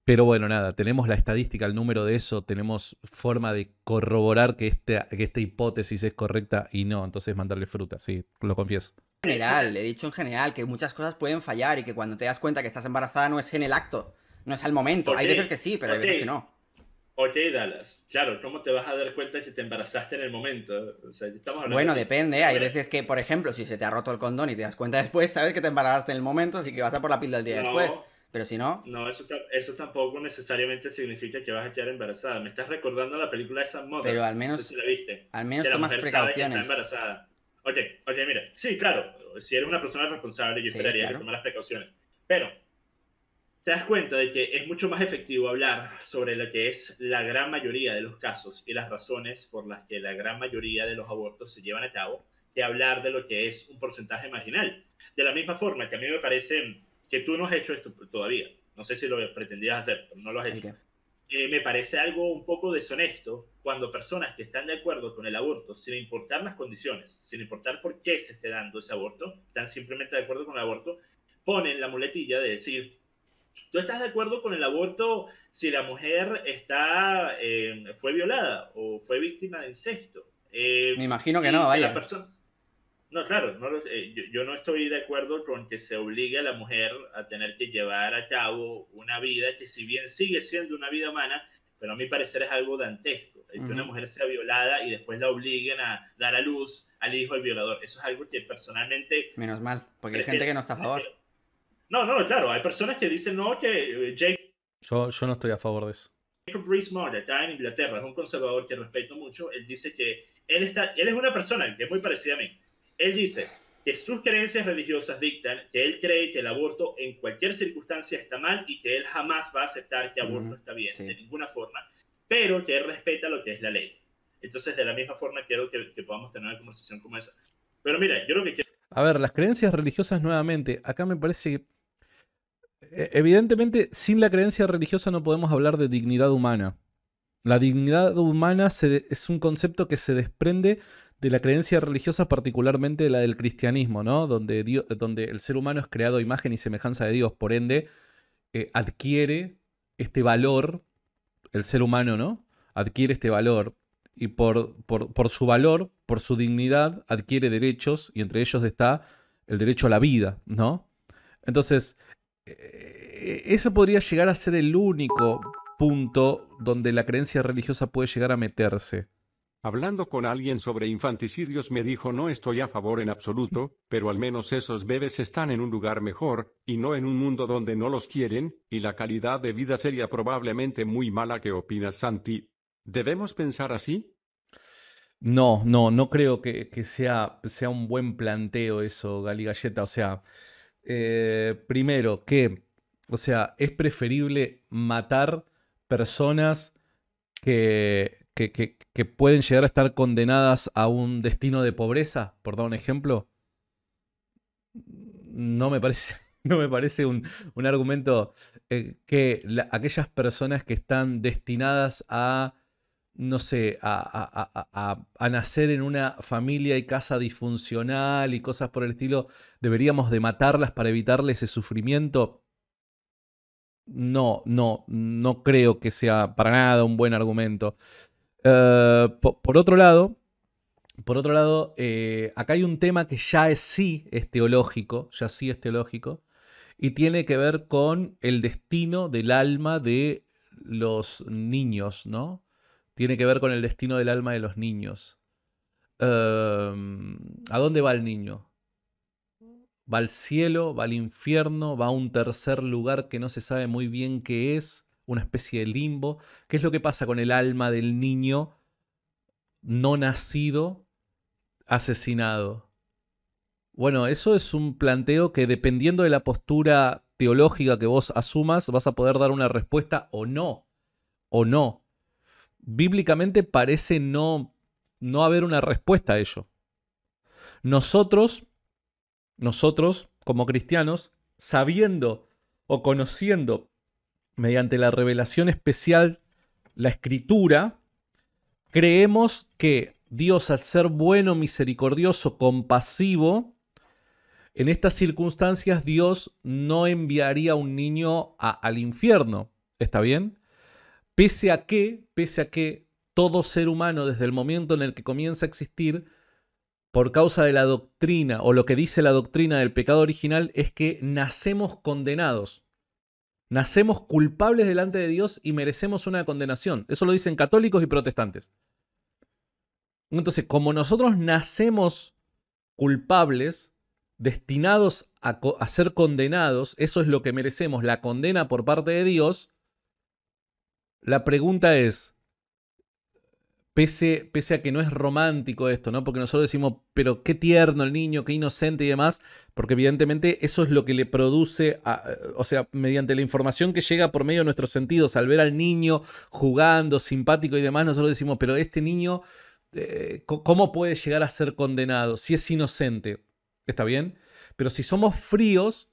S3: Pero bueno, nada, tenemos la estadística, el número de eso, tenemos forma de corroborar que esta, que esta hipótesis es correcta y no, entonces mandarle fruta, sí, lo confieso.
S2: En general, he dicho en general que muchas cosas pueden fallar y que cuando te das cuenta que estás embarazada no es en el acto, no es al momento. hay veces que sí, pero hay veces que no.
S1: Ok, Dallas. Claro, ¿cómo te vas a dar cuenta que te embarazaste en el momento?
S2: bueno, depende. Hay veces que, por ejemplo, si se te ha roto el condón y te das cuenta después, sabes que te embarazaste en el momento, así que vas a por la pila del día después. Pero si no...
S1: No, eso, eso tampoco necesariamente significa que vas a quedar embarazada. Me estás recordando la película de Sam Mother.
S2: Pero al menos... No sé si la viste. Al menos tomas precauciones.
S1: está embarazada. Ok, ok, mira. Sí, claro. Si eres una persona responsable, yo esperaría que tomas las precauciones. Pero te das cuenta de que es mucho más efectivo hablar sobre lo que es la gran mayoría de los casos y las razones por las que la gran mayoría de los abortos se llevan a cabo que hablar de lo que es un porcentaje marginal. De la misma forma que a mí me parece que tú no has hecho esto todavía, no sé si lo pretendías hacer, pero no lo has hecho. Eh, me parece algo un poco deshonesto cuando personas que están de acuerdo con el aborto, sin importar las condiciones, sin importar por qué se esté dando ese aborto, están simplemente de acuerdo con el aborto, ponen la muletilla de decir, ¿tú estás de acuerdo con el aborto si la mujer está, eh, fue violada o fue víctima de incesto?
S2: Eh, me imagino que no, vaya.
S1: No, claro, eh, yo, no estoy de acuerdo con que se obligue a la mujer a tener que llevar a cabo una vida que si bien sigue siendo una vida humana, pero a mi parecer es algo dantesco. Que una mujer sea violada y después la obliguen a dar a luz al hijo del violador. Eso es algo que personalmente...
S2: Menos mal, porque hay gente que no está a favor.
S1: No, no, claro, hay personas que dicen no, que eh, Jake...
S3: Yo, yo no estoy a favor de eso.
S1: Jacob Rees-Mogg, acá en Inglaterra, es un conservador que respeto mucho, él dice que él, está, él es una persona que es muy parecida a mí él dice que sus creencias religiosas dictan que él cree que el aborto en cualquier circunstancia está mal y que él jamás va a aceptar que aborto está bien, de ninguna forma, pero que él respeta lo que es la ley. Entonces, de la misma forma, quiero que, podamos tener una conversación como esa. Pero mira, yo creo que...
S3: A ver, las creencias religiosas nuevamente, acá me parece e, Evidentemente, sin la creencia religiosa no podemos hablar de dignidad humana. La dignidad humana es un concepto que se desprende de la creencia religiosa, particularmente la del cristianismo, ¿no? Donde, donde el ser humano es creado a imagen y semejanza de Dios, por ende, eh, adquiere este valor, el ser humano, ¿no? Adquiere este valor y por, por, su valor, por su dignidad, adquiere derechos y entre ellos está el derecho a la vida, ¿no? Entonces, eh, eso podría llegar a ser el único punto donde la creencia religiosa puede llegar a meterse.
S4: Hablando con alguien sobre infanticidios me dijo no estoy a favor en absoluto, pero al menos esos bebés están en un lugar mejor, y no en un mundo donde no los quieren, y la calidad de vida sería probablemente muy mala. ¿Qué opinas, Santi? ¿Debemos pensar así?
S3: No, no, no creo que, sea, sea, un buen planteo eso, Gali Galleta. O sea, eh, primero que, o sea, es preferible matar personas que, que, pueden llegar a estar condenadas a un destino de pobreza, por dar un ejemplo, no me parece, no me parece un, argumento eh, que aquellas personas que están destinadas a, no sé, a, a, nacer en una familia y casa disfuncional y cosas por el estilo, deberíamos de matarlas para evitarle ese sufrimiento. No, no, no creo que sea para nada un buen argumento. Eh, por, otro lado, por otro lado, eh, acá hay un tema que ya es sí es teológico, ya sí es teológico, y tiene que ver con el destino del alma de los niños, ¿no? Tiene que ver con el destino del alma de los niños. Em, ¿A dónde va el niño? ¿Va al cielo? ¿Va al infierno? ¿Va a un tercer lugar que no se sabe muy bien qué es? Una especie de limbo. ¿Qué es lo que pasa con el alma del niño no nacido asesinado? Bueno, eso es un planteo que dependiendo de la postura teológica que vos asumas, vas a poder dar una respuesta o no. O no. Bíblicamente parece no, no haber una respuesta a ello. Nosotros, nosotros como cristianos, sabiendo o conociendo mediante la revelación especial, la escritura, creemos que Dios, al ser bueno, misericordioso, compasivo, en estas circunstancias Dios no enviaría a un niño al infierno. ¿Está bien? Pese a que, pese a que todo ser humano desde el momento en el que comienza a existir, por causa de la doctrina o lo que dice la doctrina del pecado original, es que nacemos condenados. Nacemos culpables delante de Dios y merecemos una condenación. Eso lo dicen católicos y protestantes. Entonces, como nosotros nacemos culpables, destinados a, ser condenados, eso es lo que merecemos, la condena por parte de Dios, la pregunta es, pese, a que no es romántico esto, ¿no? Porque nosotros decimos, pero qué tierno el niño, qué inocente y demás, porque evidentemente eso es lo que le produce, o sea, mediante la información que llega por medio de nuestros sentidos, al ver al niño jugando, simpático y demás, nosotros decimos, pero este niño, eh, ¿cómo puede llegar a ser condenado si es inocente? ¿Está bien? Pero si somos fríos,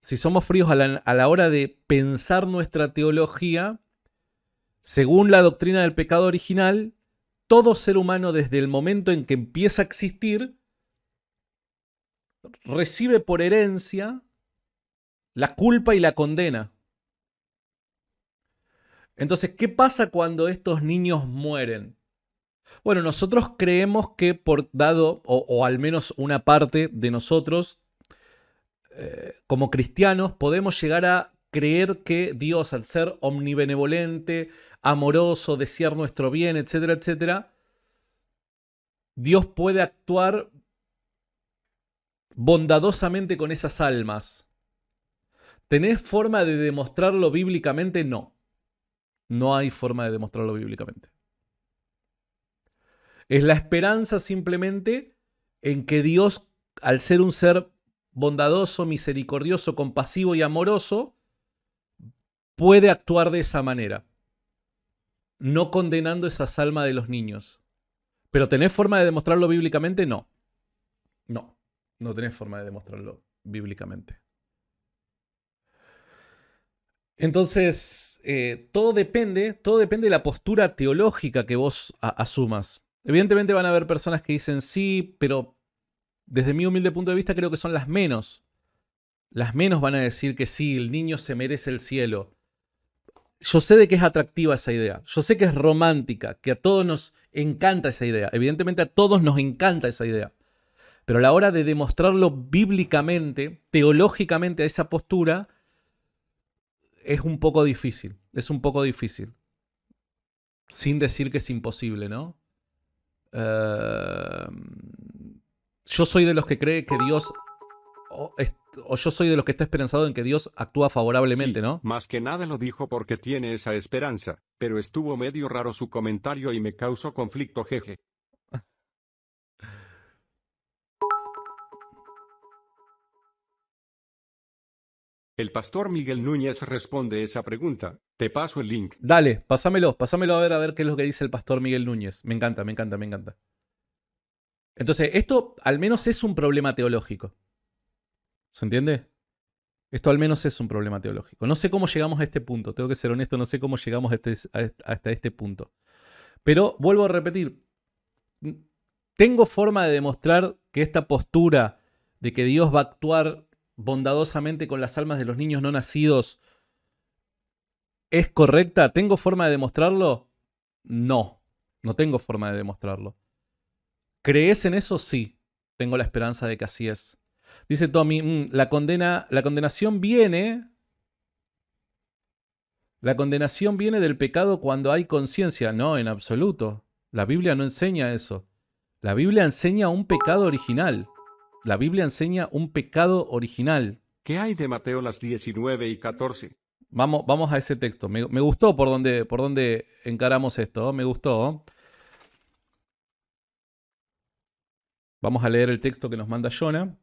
S3: si somos fríos a la hora de pensar nuestra teología, según la doctrina del pecado original, todo ser humano desde el momento en que empieza a existir recibe por herencia la culpa y la condena. Entonces, ¿qué pasa cuando estos niños mueren? Bueno, nosotros creemos que por dado, o, al menos una parte de nosotros, eh, como cristianos, podemos llegar a creer que Dios, al ser omnibenevolente, amoroso, desear nuestro bien, etcétera, etcétera, Dios puede actuar bondadosamente con esas almas. ¿Tenés forma de demostrarlo bíblicamente? No. No hay forma de demostrarlo bíblicamente. Es la esperanza simplemente en que Dios, al ser un ser bondadoso, misericordioso, compasivo y amoroso, puede actuar de esa manera no condenando esas almas de los niños. Pero ¿tenés forma de demostrarlo bíblicamente? No. No, no tenés forma de demostrarlo bíblicamente. Entonces, eh, todo depende, todo depende de la postura teológica que vos asumas. Evidentemente van a haber personas que dicen sí, pero desde mi humilde punto de vista creo que son las menos. Las menos van a decir que sí, el niño se merece el cielo yo sé de que es atractiva esa idea, yo sé que es romántica, que a todos nos encanta esa idea, evidentemente a todos nos encanta esa idea, pero a la hora de demostrarlo bíblicamente, teológicamente a esa postura, es un poco difícil, es un poco difícil, sin decir que es imposible, ¿no? Em, yo soy de los que cree que Dios o yo soy de los que está esperanzado en que Dios actúa favorablemente, ¿no?
S4: Más que nada lo dijo porque tiene esa esperanza, pero estuvo medio raro su comentario y me causó conflicto, jeje. El pastor Miguel Núñez responde esa pregunta. Te paso el link.
S3: Dale, pásamelo, pásamelo a ver a ver qué es lo que dice el pastor Miguel Núñez. Me encanta, me encanta, me encanta. Entonces, esto al menos es un problema teológico. ¿Se entiende? Esto al menos es un problema teológico. No sé cómo llegamos a este punto, tengo que ser honesto, no sé cómo llegamos este, hasta este punto. Pero vuelvo a repetir, tengo forma de demostrar que esta postura de que Dios va a actuar bondadosamente con las almas de los niños no nacidos es correcta. ¿Tengo forma de demostrarlo? No, no tengo forma de demostrarlo. ¿Crees en eso? Sí, tengo la esperanza de que así es. Dice Tommy, mm, la, condena, la condenación viene... La condenación viene del pecado cuando hay conciencia. No, en absoluto. La Biblia no enseña eso. La Biblia enseña un pecado original. La Biblia enseña un pecado original.
S4: ¿Qué hay de Mateo las 19 y 14?
S3: Vamos, vamos a ese texto. Me, gustó por donde, por donde encaramos esto. Me gustó. Vamos a leer el texto que nos manda Jonah.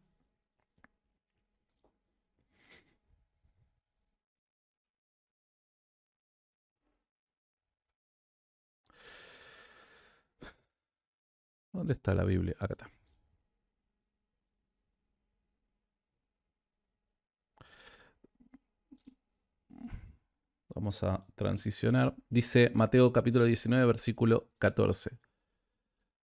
S3: ¿Dónde está la Biblia? Acá está. Vamos a transicionar. Dice Mateo capítulo 19, versículo 14.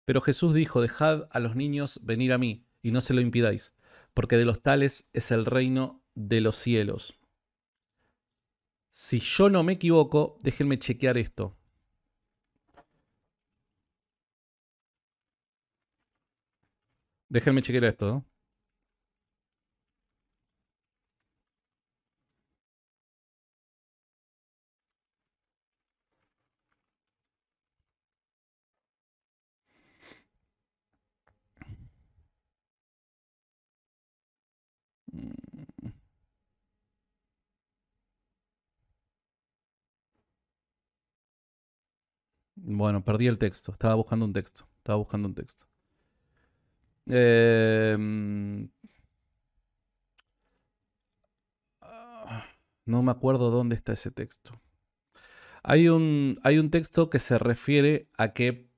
S3: Pero Jesús dijo, dejad a los niños venir a mí y no se lo impidáis, porque de los tales es el reino de los cielos. Si yo no me equivoco, déjenme chequear esto. Déjenme chequear esto. Bueno, perdí el texto. Estaba buscando un texto. Estaba buscando un texto. Em, no me acuerdo dónde está ese texto. Hay un, hay un texto que se refiere a que,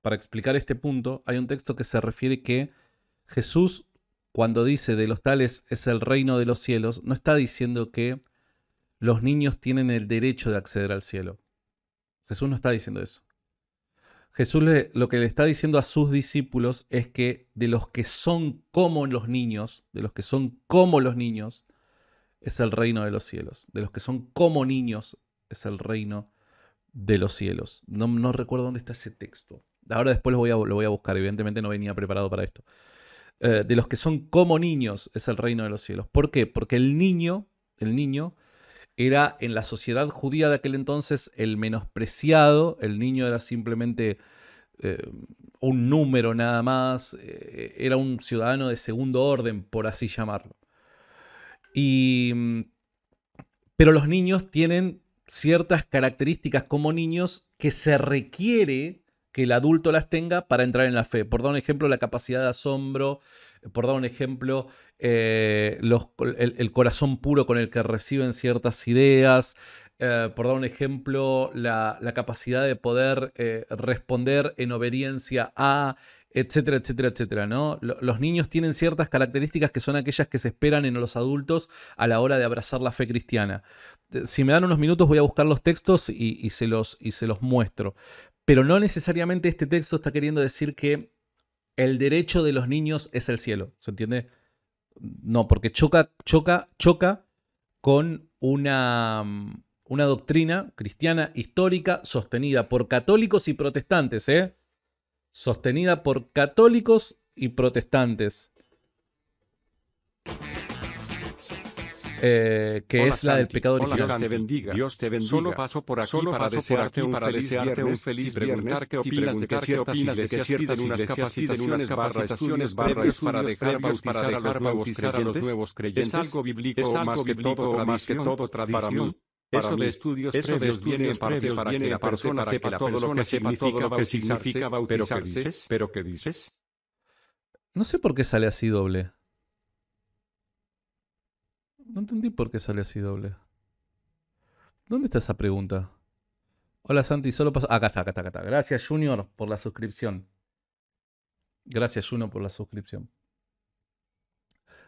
S3: para explicar este punto, hay un texto que se refiere que Jesús, cuando dice de los tales es el reino de los cielos, no está diciendo que los niños tienen el derecho de acceder al cielo. Jesús no está diciendo eso. Jesús lo que le está diciendo a sus discípulos es que de los que son como los niños, de los que son como los niños, es el reino de los cielos. De los que son como niños, es el reino de los cielos. No, recuerdo dónde está ese texto. Ahora después lo voy a, lo voy a buscar. Evidentemente no venía preparado para esto. Eh, de los que son como niños, es el reino de los cielos. ¿Por qué? Porque el niño, el niño era en la sociedad judía de aquel entonces el menospreciado, el niño era simplemente eh, un número nada más, eh, era un ciudadano de segundo orden, por así llamarlo. Y, mm, pero los niños tienen ciertas características como niños que se requiere que el adulto las tenga para entrar en la fe. Por dar un ejemplo, la capacidad de asombro, por dar un ejemplo, eh, el, corazón puro con el que reciben ciertas ideas, eh, por dar un ejemplo, la, capacidad de poder eh, responder en obediencia a, etcétera, etcétera, etcétera, ¿no? Los niños tienen ciertas características que son aquellas que se esperan en los adultos a la hora de abrazar la fe cristiana. Si me dan unos minutos voy a buscar los textos y, se, los, y se los muestro. Pero no necesariamente este texto está queriendo decir que el derecho de los niños es el cielo. ¿Se entiende? No, porque choca, choca, choca con una, una doctrina cristiana histórica sostenida por católicos y protestantes, ¿eh? Sostenida por católicos y protestantes. Eh, que es la del pecado original.
S4: Dios te bendiga. Dios te bendiga. Solo paso por aquí Solo para, desearte un, para desearte un feliz viernes qué opinas de que ciertas iglesias piden unas capacitaciones barra estudios breves para dejar bautizar a los nuevos creyentes. Es algo bíblico más que todo más que todo tradición. Eso de estudios eso previos viene en parte para que la persona sepa todo lo que significa bautizarse. ¿Pero qué dices?
S3: No sé por qué sale así doble. No entendí por qué sale así doble. ¿Dónde está esa pregunta? Hola Santi, solo paso. Acá está, acá está, acá está. Gracias Junior por la suscripción. Gracias Junior por la suscripción.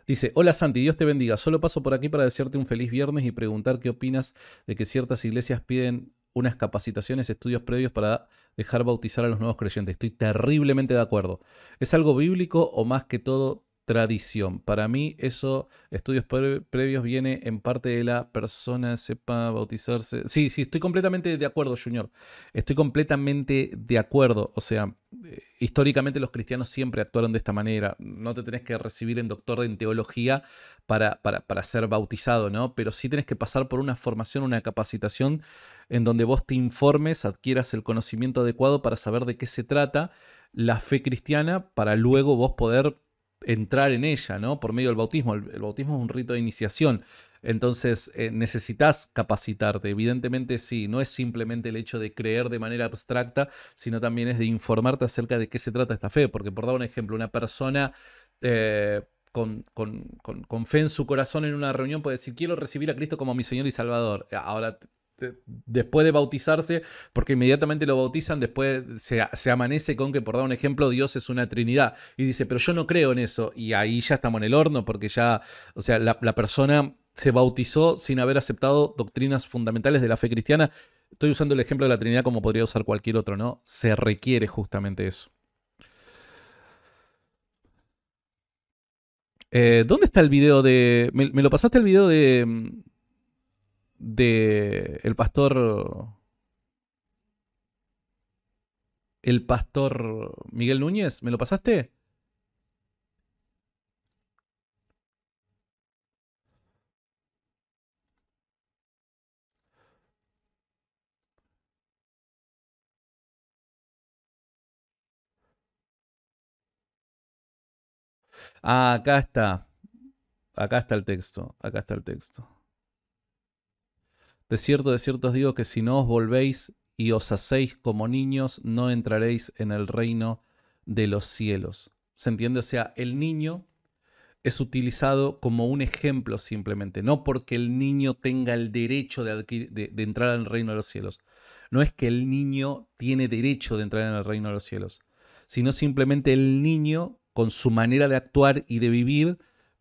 S3: Dice, hola Santi, Dios te bendiga. Solo paso por aquí para desearte un feliz viernes y preguntar qué opinas de que ciertas iglesias piden unas capacitaciones, estudios previos para dejar bautizar a los nuevos creyentes. Estoy terriblemente de acuerdo. ¿Es algo bíblico o más que todo tradición. Para mí eso, estudios previos, viene en parte de la persona sepa bautizarse. Sí, sí, estoy completamente de acuerdo, Junior. Estoy completamente de acuerdo. O sea, eh, históricamente los cristianos siempre actuaron de esta manera. No te tenés que recibir en doctor en teología para, para, para ser bautizado, ¿no? Pero sí tenés que pasar por una formación, una capacitación en donde vos te informes, adquieras el conocimiento adecuado para saber de qué se trata la fe cristiana, para luego vos poder entrar en ella, ¿no? Por medio del bautismo. El, bautismo es un rito de iniciación. Entonces eh, necesitas capacitarte. Evidentemente sí, no es simplemente el hecho de creer de manera abstracta, sino también es de informarte acerca de qué se trata esta fe. Porque por dar un ejemplo, una persona eh, con, con, fe en su corazón en una reunión puede decir, quiero recibir a Cristo como mi Señor y Salvador. Ahora después de bautizarse, porque inmediatamente lo bautizan, después se, amanece con que, por dar un ejemplo, Dios es una Trinidad. Y dice, pero yo no creo en eso. Y ahí ya estamos en el horno, porque ya, o sea, la, persona se bautizó sin haber aceptado doctrinas fundamentales de la fe cristiana. Estoy usando el ejemplo de la Trinidad como podría usar cualquier otro, ¿no? Se requiere justamente eso. Eh, ¿Dónde está el video de... ¿Me, lo pasaste el video de, de el pastor el pastor Miguel Núñez, ¿me lo pasaste? Ah, acá está. Acá está el texto. Acá está el texto. De cierto, de cierto os digo que si no os volvéis y os hacéis como niños, no entraréis en el reino de los cielos. ¿Se entiende? O sea, el niño es utilizado como un ejemplo simplemente, no porque el niño tenga el derecho de, entrar al reino de los cielos. No es que el niño tiene derecho de entrar en el reino de los cielos, sino simplemente el niño, con su manera de actuar y de vivir,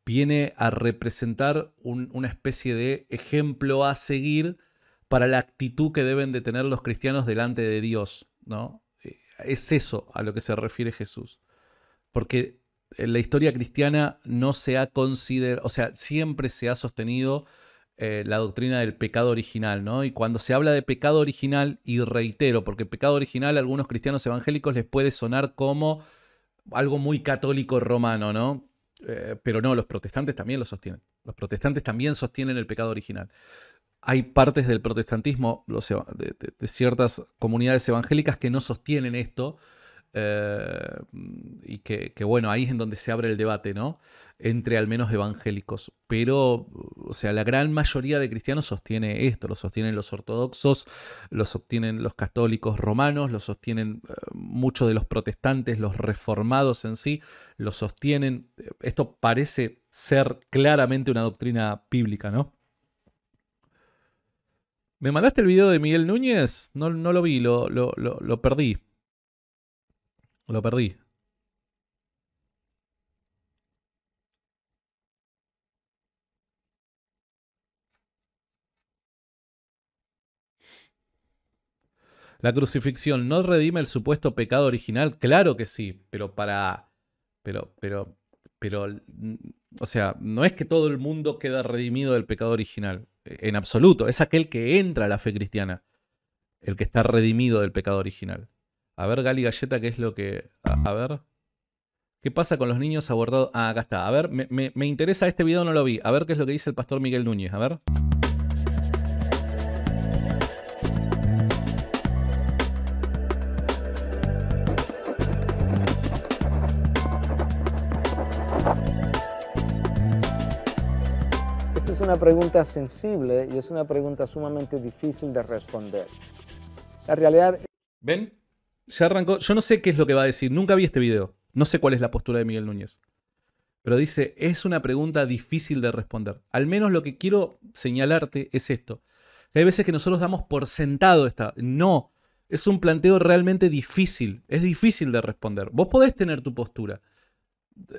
S3: viene a representar una especie de ejemplo a seguir para la actitud que deben de tener los cristianos delante de Dios, ¿no? Eh, es eso a lo que se refiere Jesús. Porque en la historia cristiana no se ha considerado, o sea, siempre se ha sostenido eh, la doctrina del pecado original, ¿no? Y cuando se habla de pecado original, y reitero, porque pecado original a algunos cristianos evangélicos les puede sonar como algo muy católico romano, ¿no? Eh, pero no, los protestantes también lo sostienen. Los protestantes también sostienen el pecado original hay partes del protestantismo, de, ciertas comunidades evangélicas que no sostienen esto. Eh, y que, bueno, ahí es en donde se abre el debate, ¿no? Entre al menos evangélicos. Pero, o sea, la gran mayoría de cristianos sostiene esto, lo sostienen los ortodoxos, lo sostienen los católicos romanos, lo sostienen eh, muchos de los protestantes, los reformados en sí, lo sostienen. Esto parece ser claramente una doctrina bíblica, ¿no? ¿Me mandaste el video de Miguel Núñez? No, no lo vi, lo, lo, lo, perdí. Lo perdí. La crucifixión no redime el supuesto pecado original, claro que sí, pero para pero pero pero o sea, no es que todo el mundo queda redimido del pecado original en absoluto. Es aquel que entra a la fe cristiana, el que está redimido del pecado original. A ver, Gali Galleta, ¿qué es lo que... A, ver. ¿Qué pasa con los niños abordados? Ah, acá está. A ver, me, me interesa este video, no lo vi. A ver qué es lo que dice el pastor Miguel Núñez. A ver.
S5: una pregunta sensible y es una pregunta sumamente difícil de responder. La realidad...
S3: ¿Ven? Ya arrancó. Yo no sé qué es lo que va a decir. Nunca vi este video. No sé cuál es la postura de Miguel Núñez. Pero dice, es una pregunta difícil de responder. Al menos lo que quiero señalarte es esto. Hay veces que nosotros damos por sentado esta. No, es un planteo realmente difícil. Es difícil de responder. Vos podés tener tu postura.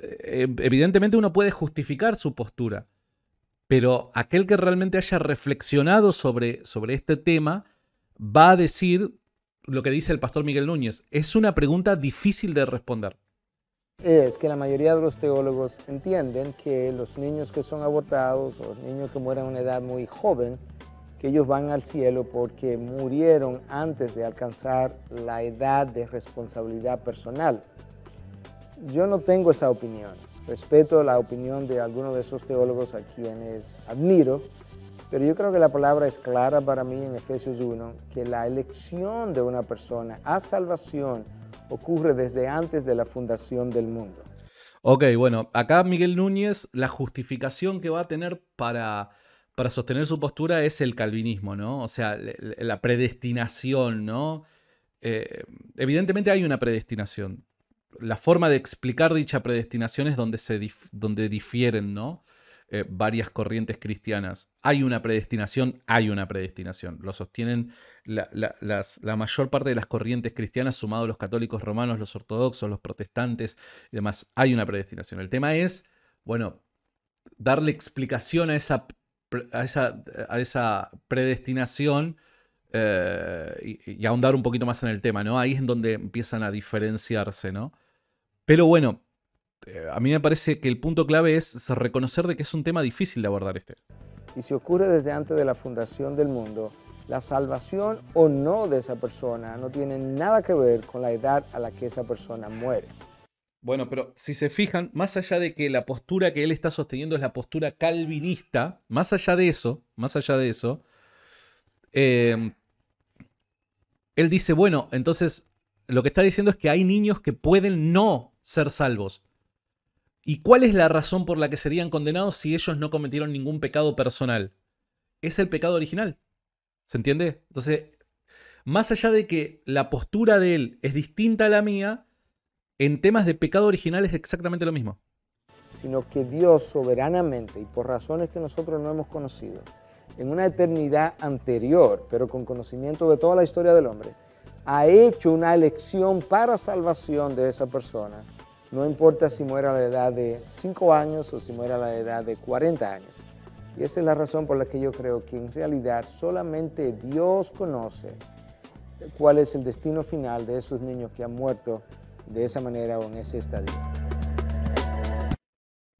S3: Eh, evidentemente uno puede justificar su postura pero aquel que realmente haya reflexionado sobre, sobre este tema va a decir lo que dice el pastor Miguel Núñez. Es una pregunta difícil de responder.
S5: Es que la mayoría de los teólogos entienden que los niños que son abortados o niños que mueren a una edad muy joven, que ellos van al cielo porque murieron antes de alcanzar la edad de responsabilidad personal. Yo no tengo esa opinión. Respeto la opinión de algunos de esos teólogos a quienes admiro, pero yo creo que la palabra es clara para mí en Efesios 1, que la elección de una persona a salvación ocurre desde antes de la fundación del mundo.
S3: Ok, bueno, acá Miguel Núñez, la justificación que va a tener para, para sostener su postura es el calvinismo, ¿no? O sea, la predestinación, ¿no? Eh, evidentemente hay una predestinación la forma de explicar dicha predestinación es donde, se donde difieren ¿no? Eh, varias corrientes cristianas. Hay una predestinación, hay una predestinación. Lo sostienen la, mayor parte de las corrientes cristianas, sumado los católicos romanos, los ortodoxos, los protestantes y demás. Hay una predestinación. El tema es, bueno, darle explicación a esa, a esa, a esa predestinación. Eh, y, y, ahondar un poquito más en el tema, ¿no? Ahí es en donde empiezan a diferenciarse, ¿no? Pero bueno, a mí me parece que el punto clave es reconocer de que es un tema difícil de abordar este.
S5: Y si ocurre desde antes de la fundación del mundo, la salvación o no de esa persona no tiene nada que ver con la edad a la que esa persona muere.
S3: Bueno, pero si se fijan, más allá de que la postura que él está sosteniendo es la postura calvinista, más allá de eso, más allá de eso, eh, él dice, bueno, entonces lo que está diciendo es que hay niños que pueden no ser salvos. ¿Y cuál es la razón por la que serían condenados si ellos no cometieron ningún pecado personal? Es el pecado original. ¿Se entiende? Entonces, más allá de que la postura de él es distinta a la mía, en temas de pecado original es exactamente lo mismo.
S5: Sino que Dios soberanamente y por razones que nosotros no hemos conocido, en una eternidad anterior, pero con conocimiento de toda la historia del hombre, ha hecho una elección para salvación de esa persona. No importa si muera a la edad de 5 años o si muera a la edad de 40 años. Y esa es la razón por la que yo creo que en realidad solamente Dios conoce cuál es el destino final de esos niños que han muerto de esa manera o en ese estadio.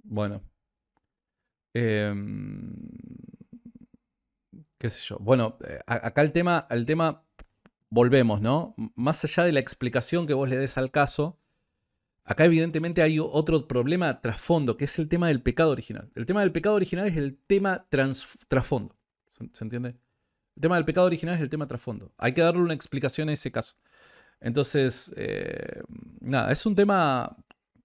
S3: Bueno. Em, qué sé yo. Bueno, eh, acá el tema, el tema, volvemos, ¿no? Más allá de la explicación que vos le des al caso, acá evidentemente hay otro problema trasfondo, que es el tema del pecado original. El tema del pecado original es el tema trasfondo. ¿Se entiende? El tema del pecado original es el tema trasfondo. Hay que darle una explicación a ese caso. Entonces, eh, nada, es un tema,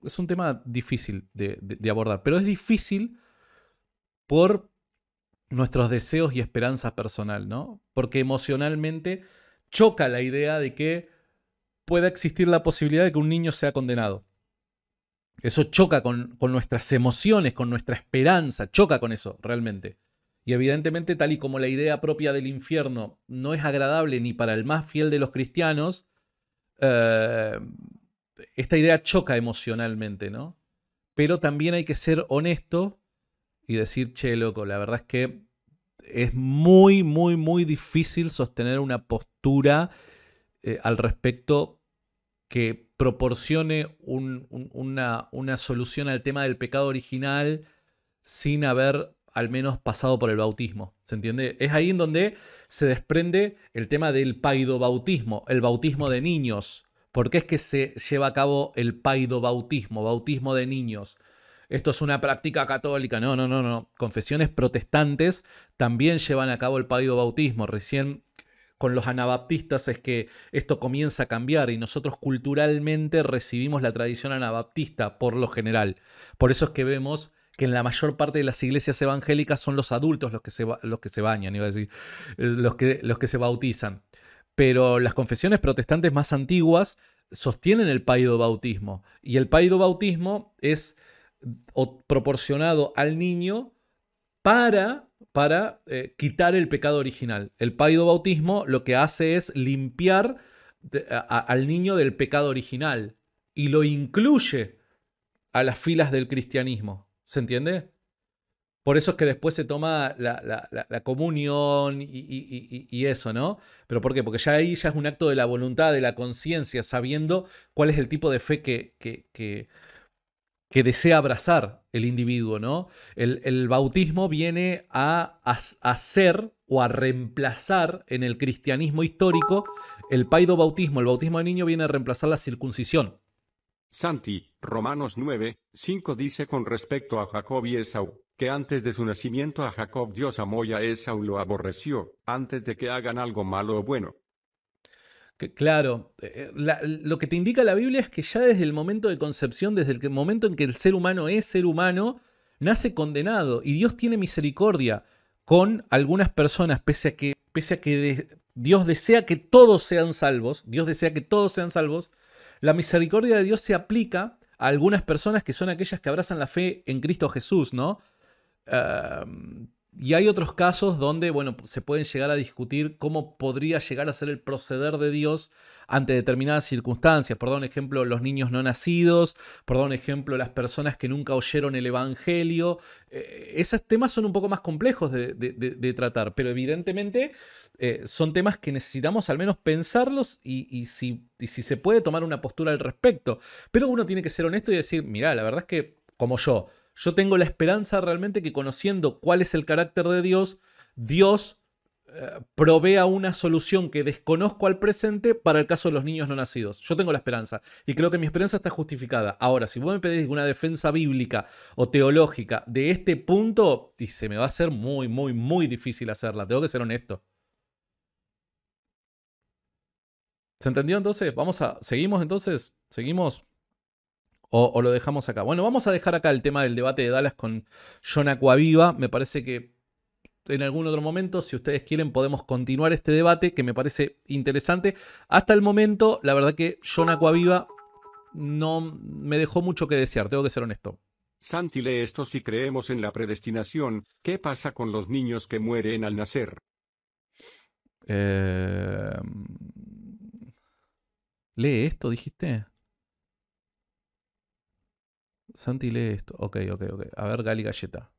S3: es un tema difícil de, abordar, pero es difícil por nuestros deseos y esperanza personal, ¿no? Porque emocionalmente choca la idea de que pueda existir la posibilidad de que un niño sea condenado. Eso choca con, con, nuestras emociones, con nuestra esperanza, choca con eso realmente. Y evidentemente, tal y como la idea propia del infierno no es agradable ni para el más fiel de los cristianos, eh, esta idea choca emocionalmente, ¿no? Pero también hay que ser honesto y decir, che, loco, la verdad es que es muy, muy, muy difícil sostener una postura eh, al respecto que proporcione una, solución al tema del pecado original sin haber al menos pasado por el bautismo. ¿Se entiende? Es ahí en donde se desprende el tema del paido bautismo, el bautismo de niños. ¿Por qué es que se lleva a cabo el paido bautismo, bautismo de niños? Esto es una práctica católica. No, no, no, no. Confesiones protestantes también llevan a cabo el paido bautismo. Recién con los anabaptistas es que esto comienza a cambiar y nosotros culturalmente recibimos la tradición anabaptista por lo general. Por eso es que vemos que en la mayor parte de las iglesias evangélicas son los adultos los que se, los que se bañan, iba a decir, eh, los que, los que se bautizan. Pero las confesiones protestantes más antiguas sostienen el paido bautismo. Y el paido bautismo es proporcionado al niño para, para eh, quitar el pecado original. El paido bautismo lo que hace es limpiar al niño del pecado original y lo incluye a las filas del cristianismo. ¿Se entiende? Por eso es que después se toma la, comunión y, eso, ¿no? ¿Pero por qué? Porque ya ahí ya es un acto de la voluntad, de la conciencia, sabiendo cuál es el tipo de fe que, que, que, desea abrazar el individuo, ¿no? El, bautismo viene a, hacer o a reemplazar en el cristianismo histórico el paido bautismo, el bautismo de niño viene a reemplazar la circuncisión.
S4: Santi, Romanos 9, 5 dice con respecto a Jacob y Esau, que antes de su nacimiento a Jacob Dios amó y a Esau lo aborreció, antes de que hagan algo malo o bueno.
S3: Claro, eh, lo que te indica la Biblia es que ya desde el momento de concepción, desde el momento en que el ser humano es ser humano, nace condenado y Dios tiene misericordia con algunas personas, pese a que, pese a que Dios desea que todos sean salvos, Dios desea que todos sean salvos, la misericordia de Dios se aplica a algunas personas que son aquellas que abrazan la fe en Cristo Jesús, ¿no? Y hay otros casos donde, bueno, se pueden llegar a discutir cómo podría llegar a ser el proceder de Dios ante determinadas circunstancias. Por dar un ejemplo, los niños no nacidos, por dar un ejemplo, las personas que nunca oyeron el Evangelio. Eh, esos temas son un poco más complejos de, tratar, pero evidentemente eh, son temas que necesitamos al menos pensarlos y, si, y si se puede tomar una postura al respecto. Pero uno tiene que ser honesto y decir, mira, la verdad es que como yo, yo tengo la esperanza realmente que conociendo cuál es el carácter de Dios, Dios eh, provea una solución que desconozco al presente para el caso de los niños no nacidos. Yo tengo la esperanza y creo que mi esperanza está justificada. Ahora, si vos me pedís una defensa bíblica o teológica de este punto, y se me va a hacer muy, muy, muy difícil hacerla. Tengo que ser honesto. ¿Se entendió entonces? Vamos a. ¿Seguimos entonces? ¿Seguimos? O, lo dejamos acá. Bueno, vamos a dejar acá el tema del debate de Dallas con John Aquaviva. Me parece que en algún otro momento, si ustedes quieren, podemos continuar este debate que me parece interesante. Hasta el momento, la verdad que John Aquaviva no me dejó mucho que desear, tengo que ser honesto.
S4: Santi lee esto si creemos en la predestinación, ¿qué pasa con los niños que mueren al nacer?
S3: Eh... ¿Lee esto, dijiste? Santi lee esto. Ok, ok, ok. A ver, Gali Galleta.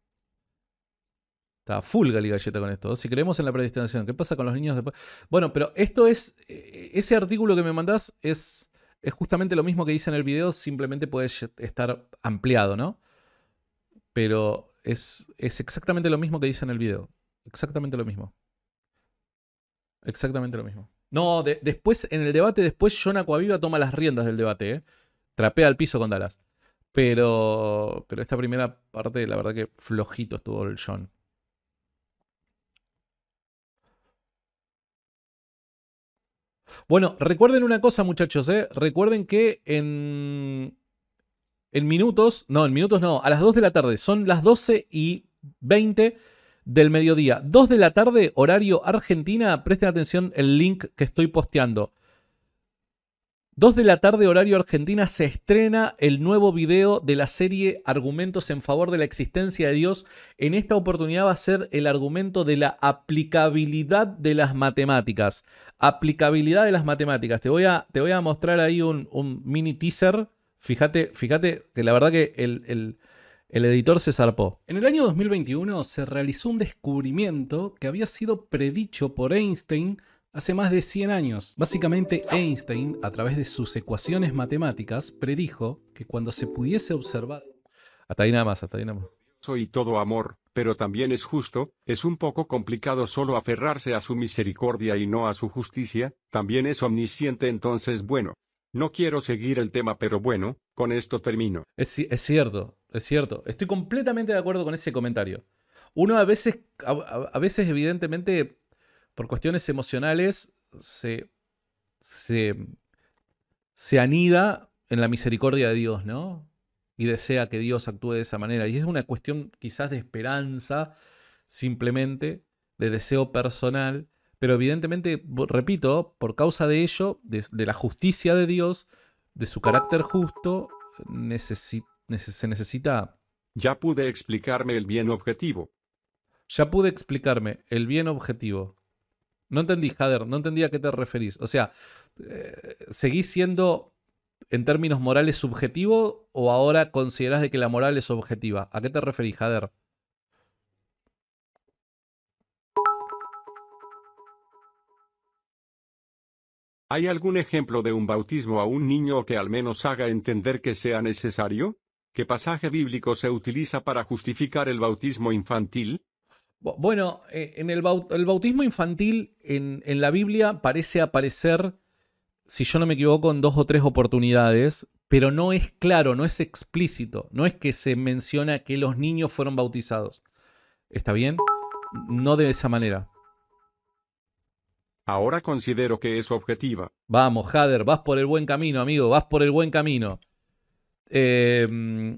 S3: Está full Gali Galleta con esto. Si creemos en la predestinación, ¿qué pasa con los niños después? Bueno, pero esto es. Eh, ese artículo que me mandás es, es justamente lo mismo que dice en el video, simplemente puede estar ampliado, ¿no? Pero es, es exactamente lo mismo que dice en el video. Exactamente lo mismo. Exactamente lo mismo. No, después, en el debate, después John Aquaviva toma las riendas del debate, ¿eh? Trapea al piso con Dallas. Pero, pero esta primera parte, la verdad que flojito estuvo el John. Bueno, recuerden una cosa, muchachos, ¿eh? Recuerden que en, en minutos, no, en minutos no, a las 2 de la tarde, son las 12 y 20 del mediodía. 2 de la tarde, horario Argentina. Presten atención el link que estoy posteando. 2 de la tarde, horario Argentina, se estrena el nuevo video de la serie Argumentos en favor de la existencia de Dios. En esta oportunidad va a ser el argumento de la aplicabilidad de las matemáticas. Aplicabilidad de las matemáticas. Te voy a, te voy a mostrar ahí un, mini teaser. Fíjate, fíjate que la verdad que el el editor se zarpó. En el año 2021 se realizó un descubrimiento que había sido predicho por Einstein hace más de 100 años. Básicamente Einstein, a través de sus ecuaciones matemáticas, predijo que cuando se pudiese observar... Hasta ahí nada más, hasta ahí nada más.
S4: Soy todo amor, pero también es justo, es un poco complicado solo aferrarse a su misericordia y no a su justicia, también es omnisciente entonces bueno. No quiero seguir el tema, pero bueno, con esto termino.
S3: Es, es cierto, es cierto. Estoy completamente de acuerdo con ese comentario. Uno a veces, a, veces evidentemente, por cuestiones emocionales, se, se, se anida en la misericordia de Dios, ¿no? Y desea que Dios actúe de esa manera. Y es una cuestión quizás de esperanza, simplemente, de deseo personal. Pero evidentemente, repito, por causa de ello, de, la justicia de Dios, de su carácter justo, se necesita...
S4: Ya pude explicarme el bien objetivo.
S3: Ya pude explicarme el bien objetivo. No entendí, Jader, no entendí a qué te referís. O sea, eh, ¿seguís siendo en términos morales subjetivo o ahora considerás de que la moral es objetiva? ¿A qué te referís, Jader?
S4: ¿Hay algún ejemplo de un bautismo a un niño que al menos haga entender que sea necesario? ¿Qué pasaje bíblico se utiliza para justificar el bautismo infantil?
S3: Bueno, eh, en el, bautismo infantil en, en, la Biblia parece aparecer, si yo no me equivoco, en dos o tres oportunidades, pero no es claro, no es explícito, no es que se menciona que los niños fueron bautizados. ¿Está bien? No de esa manera.
S4: Ahora considero que es objetiva.
S3: Vamos, Hader, vas por el buen camino, amigo, vas por el buen camino. Eh,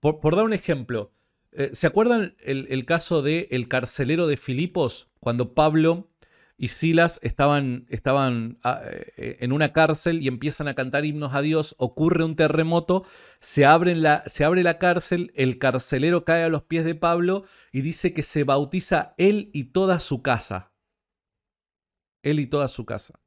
S3: por, dar un ejemplo, eh, ¿se acuerdan el, caso de el carcelero de Filipos? Cuando Pablo y Silas estaban, estaban ah, eh, en una cárcel y empiezan a cantar himnos a Dios, ocurre un terremoto, se, la, se abre la cárcel, el carcelero cae a los pies de Pablo y dice que se bautiza él y toda su casa él y toda su casa.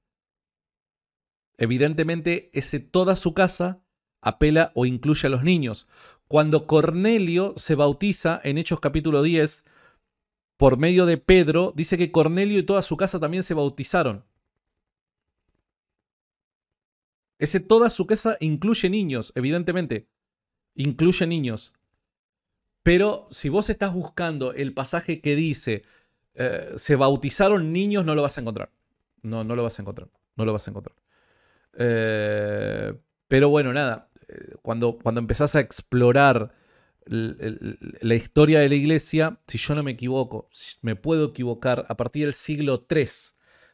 S3: Evidentemente, ese toda su casa apela o incluye a los niños. Cuando Cornelio se bautiza en Hechos capítulo 10, por medio de Pedro, dice que Cornelio y toda su casa también se bautizaron. Ese toda su casa incluye niños, evidentemente. Incluye niños. Pero si vos estás buscando el pasaje que dice eh, se bautizaron niños, no lo vas a encontrar. No, no lo vas a encontrar. No lo vas a encontrar. Eh, pero bueno, nada. Cuando, cuando empezás a explorar la historia de la iglesia, si yo no me equivoco, me puedo equivocar, a partir del siglo III,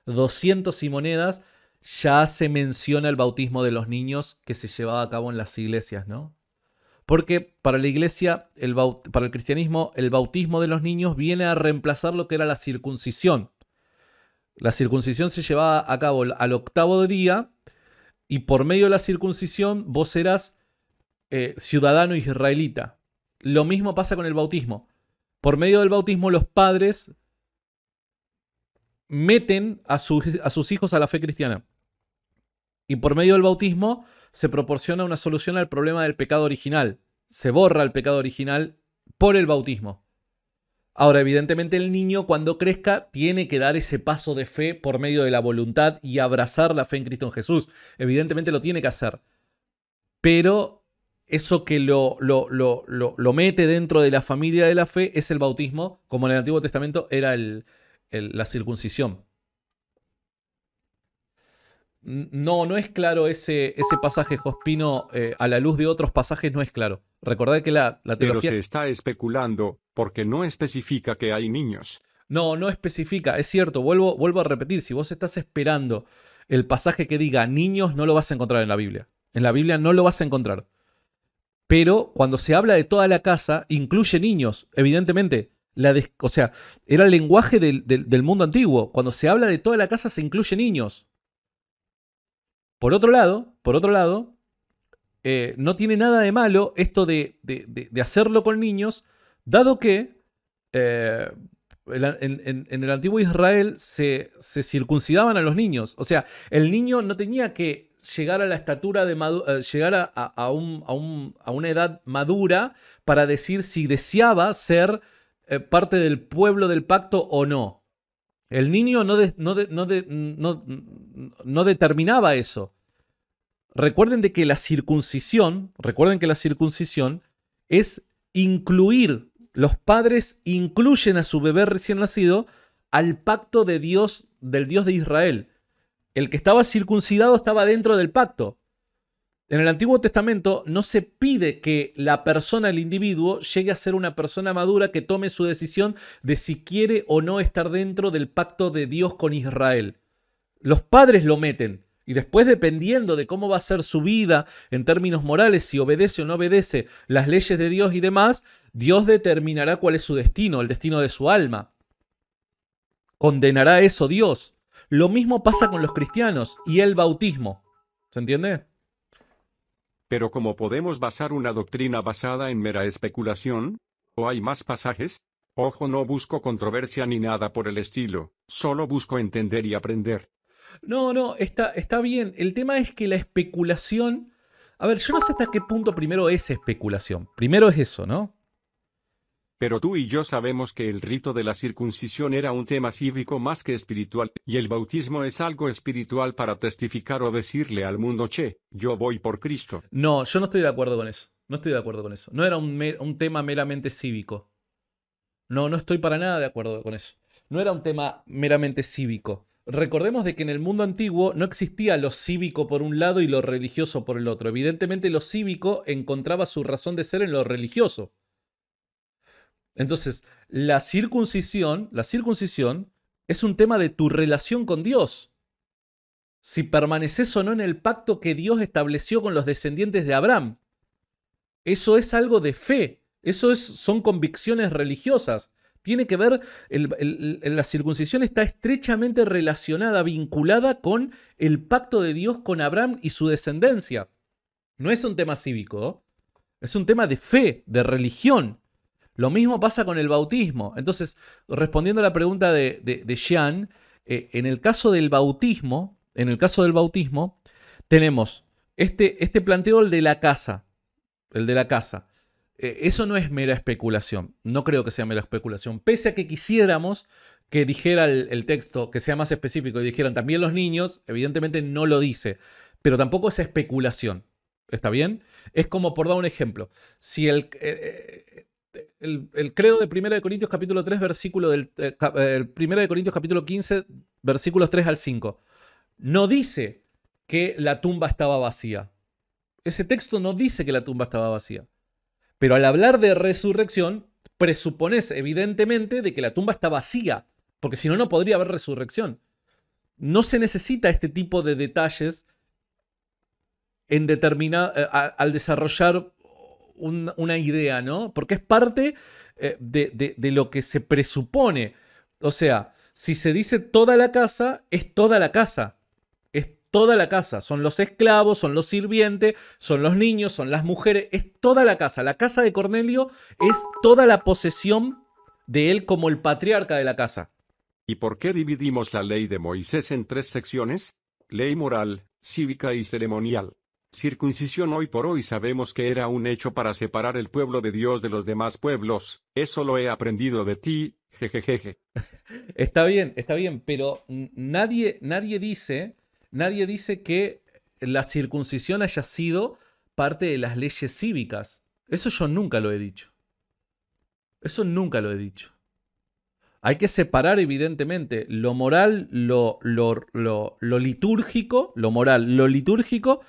S3: 200 y monedas, ya se menciona el bautismo de los niños que se llevaba a cabo en las iglesias, ¿no? Porque para la iglesia, el para el cristianismo, el bautismo de los niños viene a reemplazar lo que era la circuncisión. La circuncisión se llevaba a cabo al octavo día y por medio de la circuncisión vos eras eh, ciudadano israelita. Lo mismo pasa con el bautismo. Por medio del bautismo los padres meten a sus hijos a la fe cristiana. Y por medio del bautismo se proporciona una solución al problema del pecado original. Se borra el pecado original por el bautismo. Ahora, evidentemente el niño cuando crezca tiene que dar ese paso de fe por medio de la voluntad y abrazar la fe en Cristo en Jesús. Evidentemente lo tiene que hacer. Pero eso que lo, lo, lo, lo mete dentro de la familia de la fe es el bautismo, como en el Antiguo Testamento era la circuncisión. No, no es claro ese, ese pasaje, Jospino, eh, a la luz de otros pasajes no es claro. Recordad que la, la
S4: teología... Pero se está especulando porque no especifica que hay niños.
S3: No, no especifica, es cierto, vuelvo, vuelvo a repetir, si vos estás esperando el pasaje que diga niños, no lo vas a encontrar en la Biblia. En la Biblia no lo vas a encontrar. Pero cuando se habla de toda la casa, incluye niños, evidentemente. La o sea, era el lenguaje del, del mundo antiguo. Cuando se habla de toda la casa, se incluye niños. Por otro lado, por otro lado, eh, no tiene nada de malo esto de, hacerlo con niños, dado que eh, en, el antiguo Israel se, circuncidaban a los niños. O sea, el niño no tenía que llegar a la estatura de eh, llegar a, a, una edad madura para decir si deseaba ser parte del pueblo del pacto o no. El niño no, no, determinaba eso. Recuerden de que la circuncisión, recuerden que la circuncisión es incluir, los padres incluyen a su bebé recién nacido al pacto de Dios, del Dios de Israel. El que estaba circuncidado estaba dentro del pacto. En el Antiguo Testamento no se pide que la persona, el individuo, llegue a ser una persona madura que tome su decisión de si quiere o no estar dentro del pacto de Dios con Israel. Los padres lo meten. Y después, dependiendo de cómo va a ser su vida en términos morales, si obedece o no obedece las leyes de Dios y demás, Dios determinará cuál es su destino, el destino de su alma. Condenará eso Dios. Lo mismo pasa con los cristianos y el bautismo. ¿Se entiende?
S4: Pero ¿cómo podemos basar una doctrina basada en mera especulación? ¿O hay más pasajes? Ojo, no busco controversia ni nada por el estilo, solo busco entender y aprender.
S3: No, no, está, está bien. El tema es que la especulación... A ver, yo no sé hasta qué punto primero es especulación. Primero es eso, ¿no?
S4: Pero tú y yo sabemos que el rito de la circuncisión era un tema cívico más que espiritual, y el bautismo es algo espiritual para testificar o decirle al mundo, che, yo voy por Cristo.
S3: No, yo no estoy de acuerdo con eso. No estoy de acuerdo con eso. No era un, tema meramente cívico. No, no estoy para nada de acuerdo con eso. No era un tema meramente cívico. Recordemos de que en el mundo antiguo no existía lo cívico por un lado y lo religioso por el otro. Evidentemente lo cívico encontraba su razón de ser en lo religioso. Entonces, la circuncisión, la circuncisión es un tema de tu relación con Dios. Si permaneces o no en el pacto que Dios estableció con los descendientes de Abraham. Eso es algo de fe. Eso es, son convicciones religiosas. Tiene que ver, la circuncisión está estrechamente relacionada, vinculada con el pacto de Dios con Abraham y su descendencia. No es un tema cívico, es un tema de fe, de religión. Lo mismo pasa con el bautismo. Entonces, respondiendo a la pregunta de, de, eh, en el caso del bautismo, en el caso del bautismo, tenemos este, este planteo, el de la casa. El de la casa. Eh, eso no es mera especulación. No creo que sea mera especulación. Pese a que quisiéramos que dijera el, el, texto, que sea más específico y dijeran también los niños, evidentemente no lo dice. Pero tampoco es especulación. ¿Está bien? Es como por dar un ejemplo. Si el, eh, el, credo de 1 de Corintios capítulo 3, versículo del eh, de Corintios capítulo 15, versículos 3 al 5. No dice que la tumba estaba vacía. Ese texto no dice que la tumba estaba vacía. Pero al hablar de resurrección, presupones evidentemente de que la tumba está vacía, porque si no, no podría haber resurrección. No se necesita este tipo de detalles en determinar, eh, al desarrollar una idea, ¿no? Porque es parte eh, de, de lo que se presupone. O sea, si se dice toda la casa, es toda la casa. Es toda la casa. Son los esclavos, son los sirvientes, son los niños, son las mujeres. Es toda la casa. La casa de Cornelio es toda la posesión de él como el patriarca de la casa.
S4: ¿Y por qué dividimos la ley de Moisés en tres secciones? Ley moral, cívica y ceremonial. Circuncisión hoy por hoy sabemos que era un hecho para separar el pueblo de Dios de los demás pueblos. Eso lo he aprendido de ti, jejejeje.
S3: Está bien, está bien, pero nadie, nadie dice, nadie dice que la circuncisión haya sido parte de las leyes cívicas. Eso yo nunca lo he dicho. Eso nunca lo he dicho. Hay que separar, evidentemente, lo moral, lo, lo, lo, litúrgico, lo moral, lo litúrgico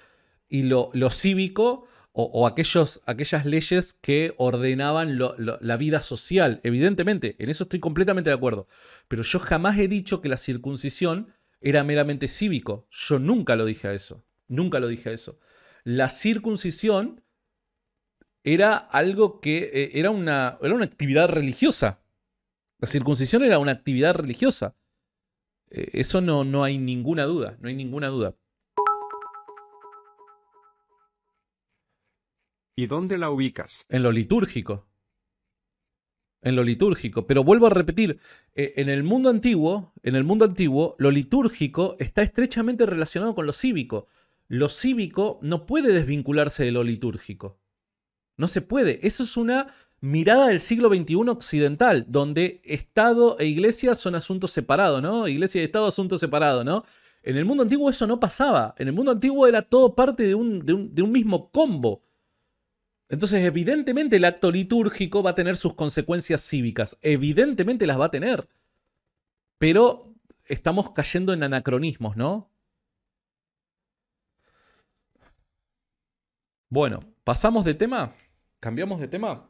S3: y lo, cívico o, aquellos, aquellas leyes que ordenaban la vida social. Evidentemente, en eso estoy completamente de acuerdo. Pero yo jamás he dicho que la circuncisión era meramente cívico. Yo nunca lo dije a eso. Nunca lo dije a eso. La circuncisión era algo que eh, era, una, era una actividad religiosa. La circuncisión era una actividad religiosa. Eh, eso no, no hay ninguna duda, no hay ninguna duda.
S4: ¿Y dónde la ubicas?
S3: En lo litúrgico. En lo litúrgico. Pero vuelvo a repetir, eh, en el mundo antiguo, en el mundo antiguo, lo litúrgico está estrechamente relacionado con lo cívico. Lo cívico no puede desvincularse de lo litúrgico. No se puede. Eso es una mirada del siglo XXI occidental, donde Estado e Iglesia son asuntos separados, ¿no? Iglesia y Estado asuntos separados, ¿no? En el mundo antiguo eso no pasaba. En el mundo antiguo era todo parte de un, de un, mismo combo. Entonces, evidentemente, el acto litúrgico va a tener sus consecuencias cívicas. Evidentemente las va a tener. Pero estamos cayendo en anacronismos, ¿no? Bueno, pasamos de tema. ¿Cambiamos de tema?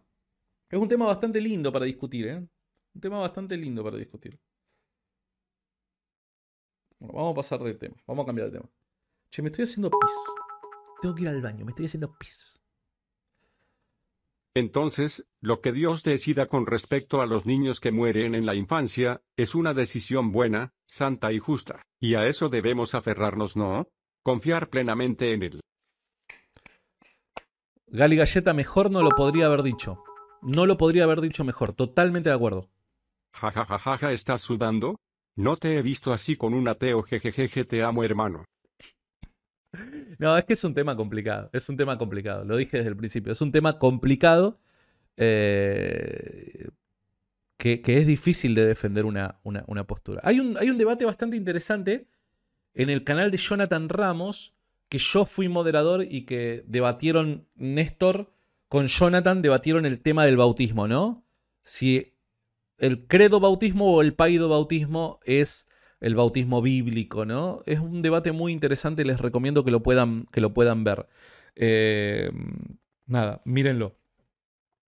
S3: Es un tema bastante lindo para discutir, ¿eh? Un tema bastante lindo para discutir. Bueno, vamos a pasar de tema. Vamos a cambiar de tema. Che, me estoy haciendo pis. Tengo que ir al baño, me estoy haciendo pis.
S4: Entonces, lo que Dios decida con respecto a los niños que mueren en la infancia, es una decisión buena, santa y justa. Y a eso debemos aferrarnos, ¿no? Confiar plenamente en Él.
S3: Gali Galleta mejor no lo podría haber dicho. No lo podría haber dicho mejor, totalmente de acuerdo.
S4: Jajajaja, ¿estás sudando? No te he visto así con un ateo, jejejeje, te amo hermano.
S3: No, es que es un tema complicado, es un tema complicado, lo dije desde el principio, es un tema complicado eh, que, es difícil de defender una, una, postura. Hay un, hay un debate bastante interesante en el canal de Jonathan Ramos, que yo fui moderador y que debatieron Néstor con Jonathan debatieron el tema del bautismo, ¿no? Si el credo bautismo o el paido bautismo es el bautismo bíblico, ¿no? Es un debate muy interesante, les recomiendo que lo puedan, que lo puedan ver. Eh, nada, mírenlo.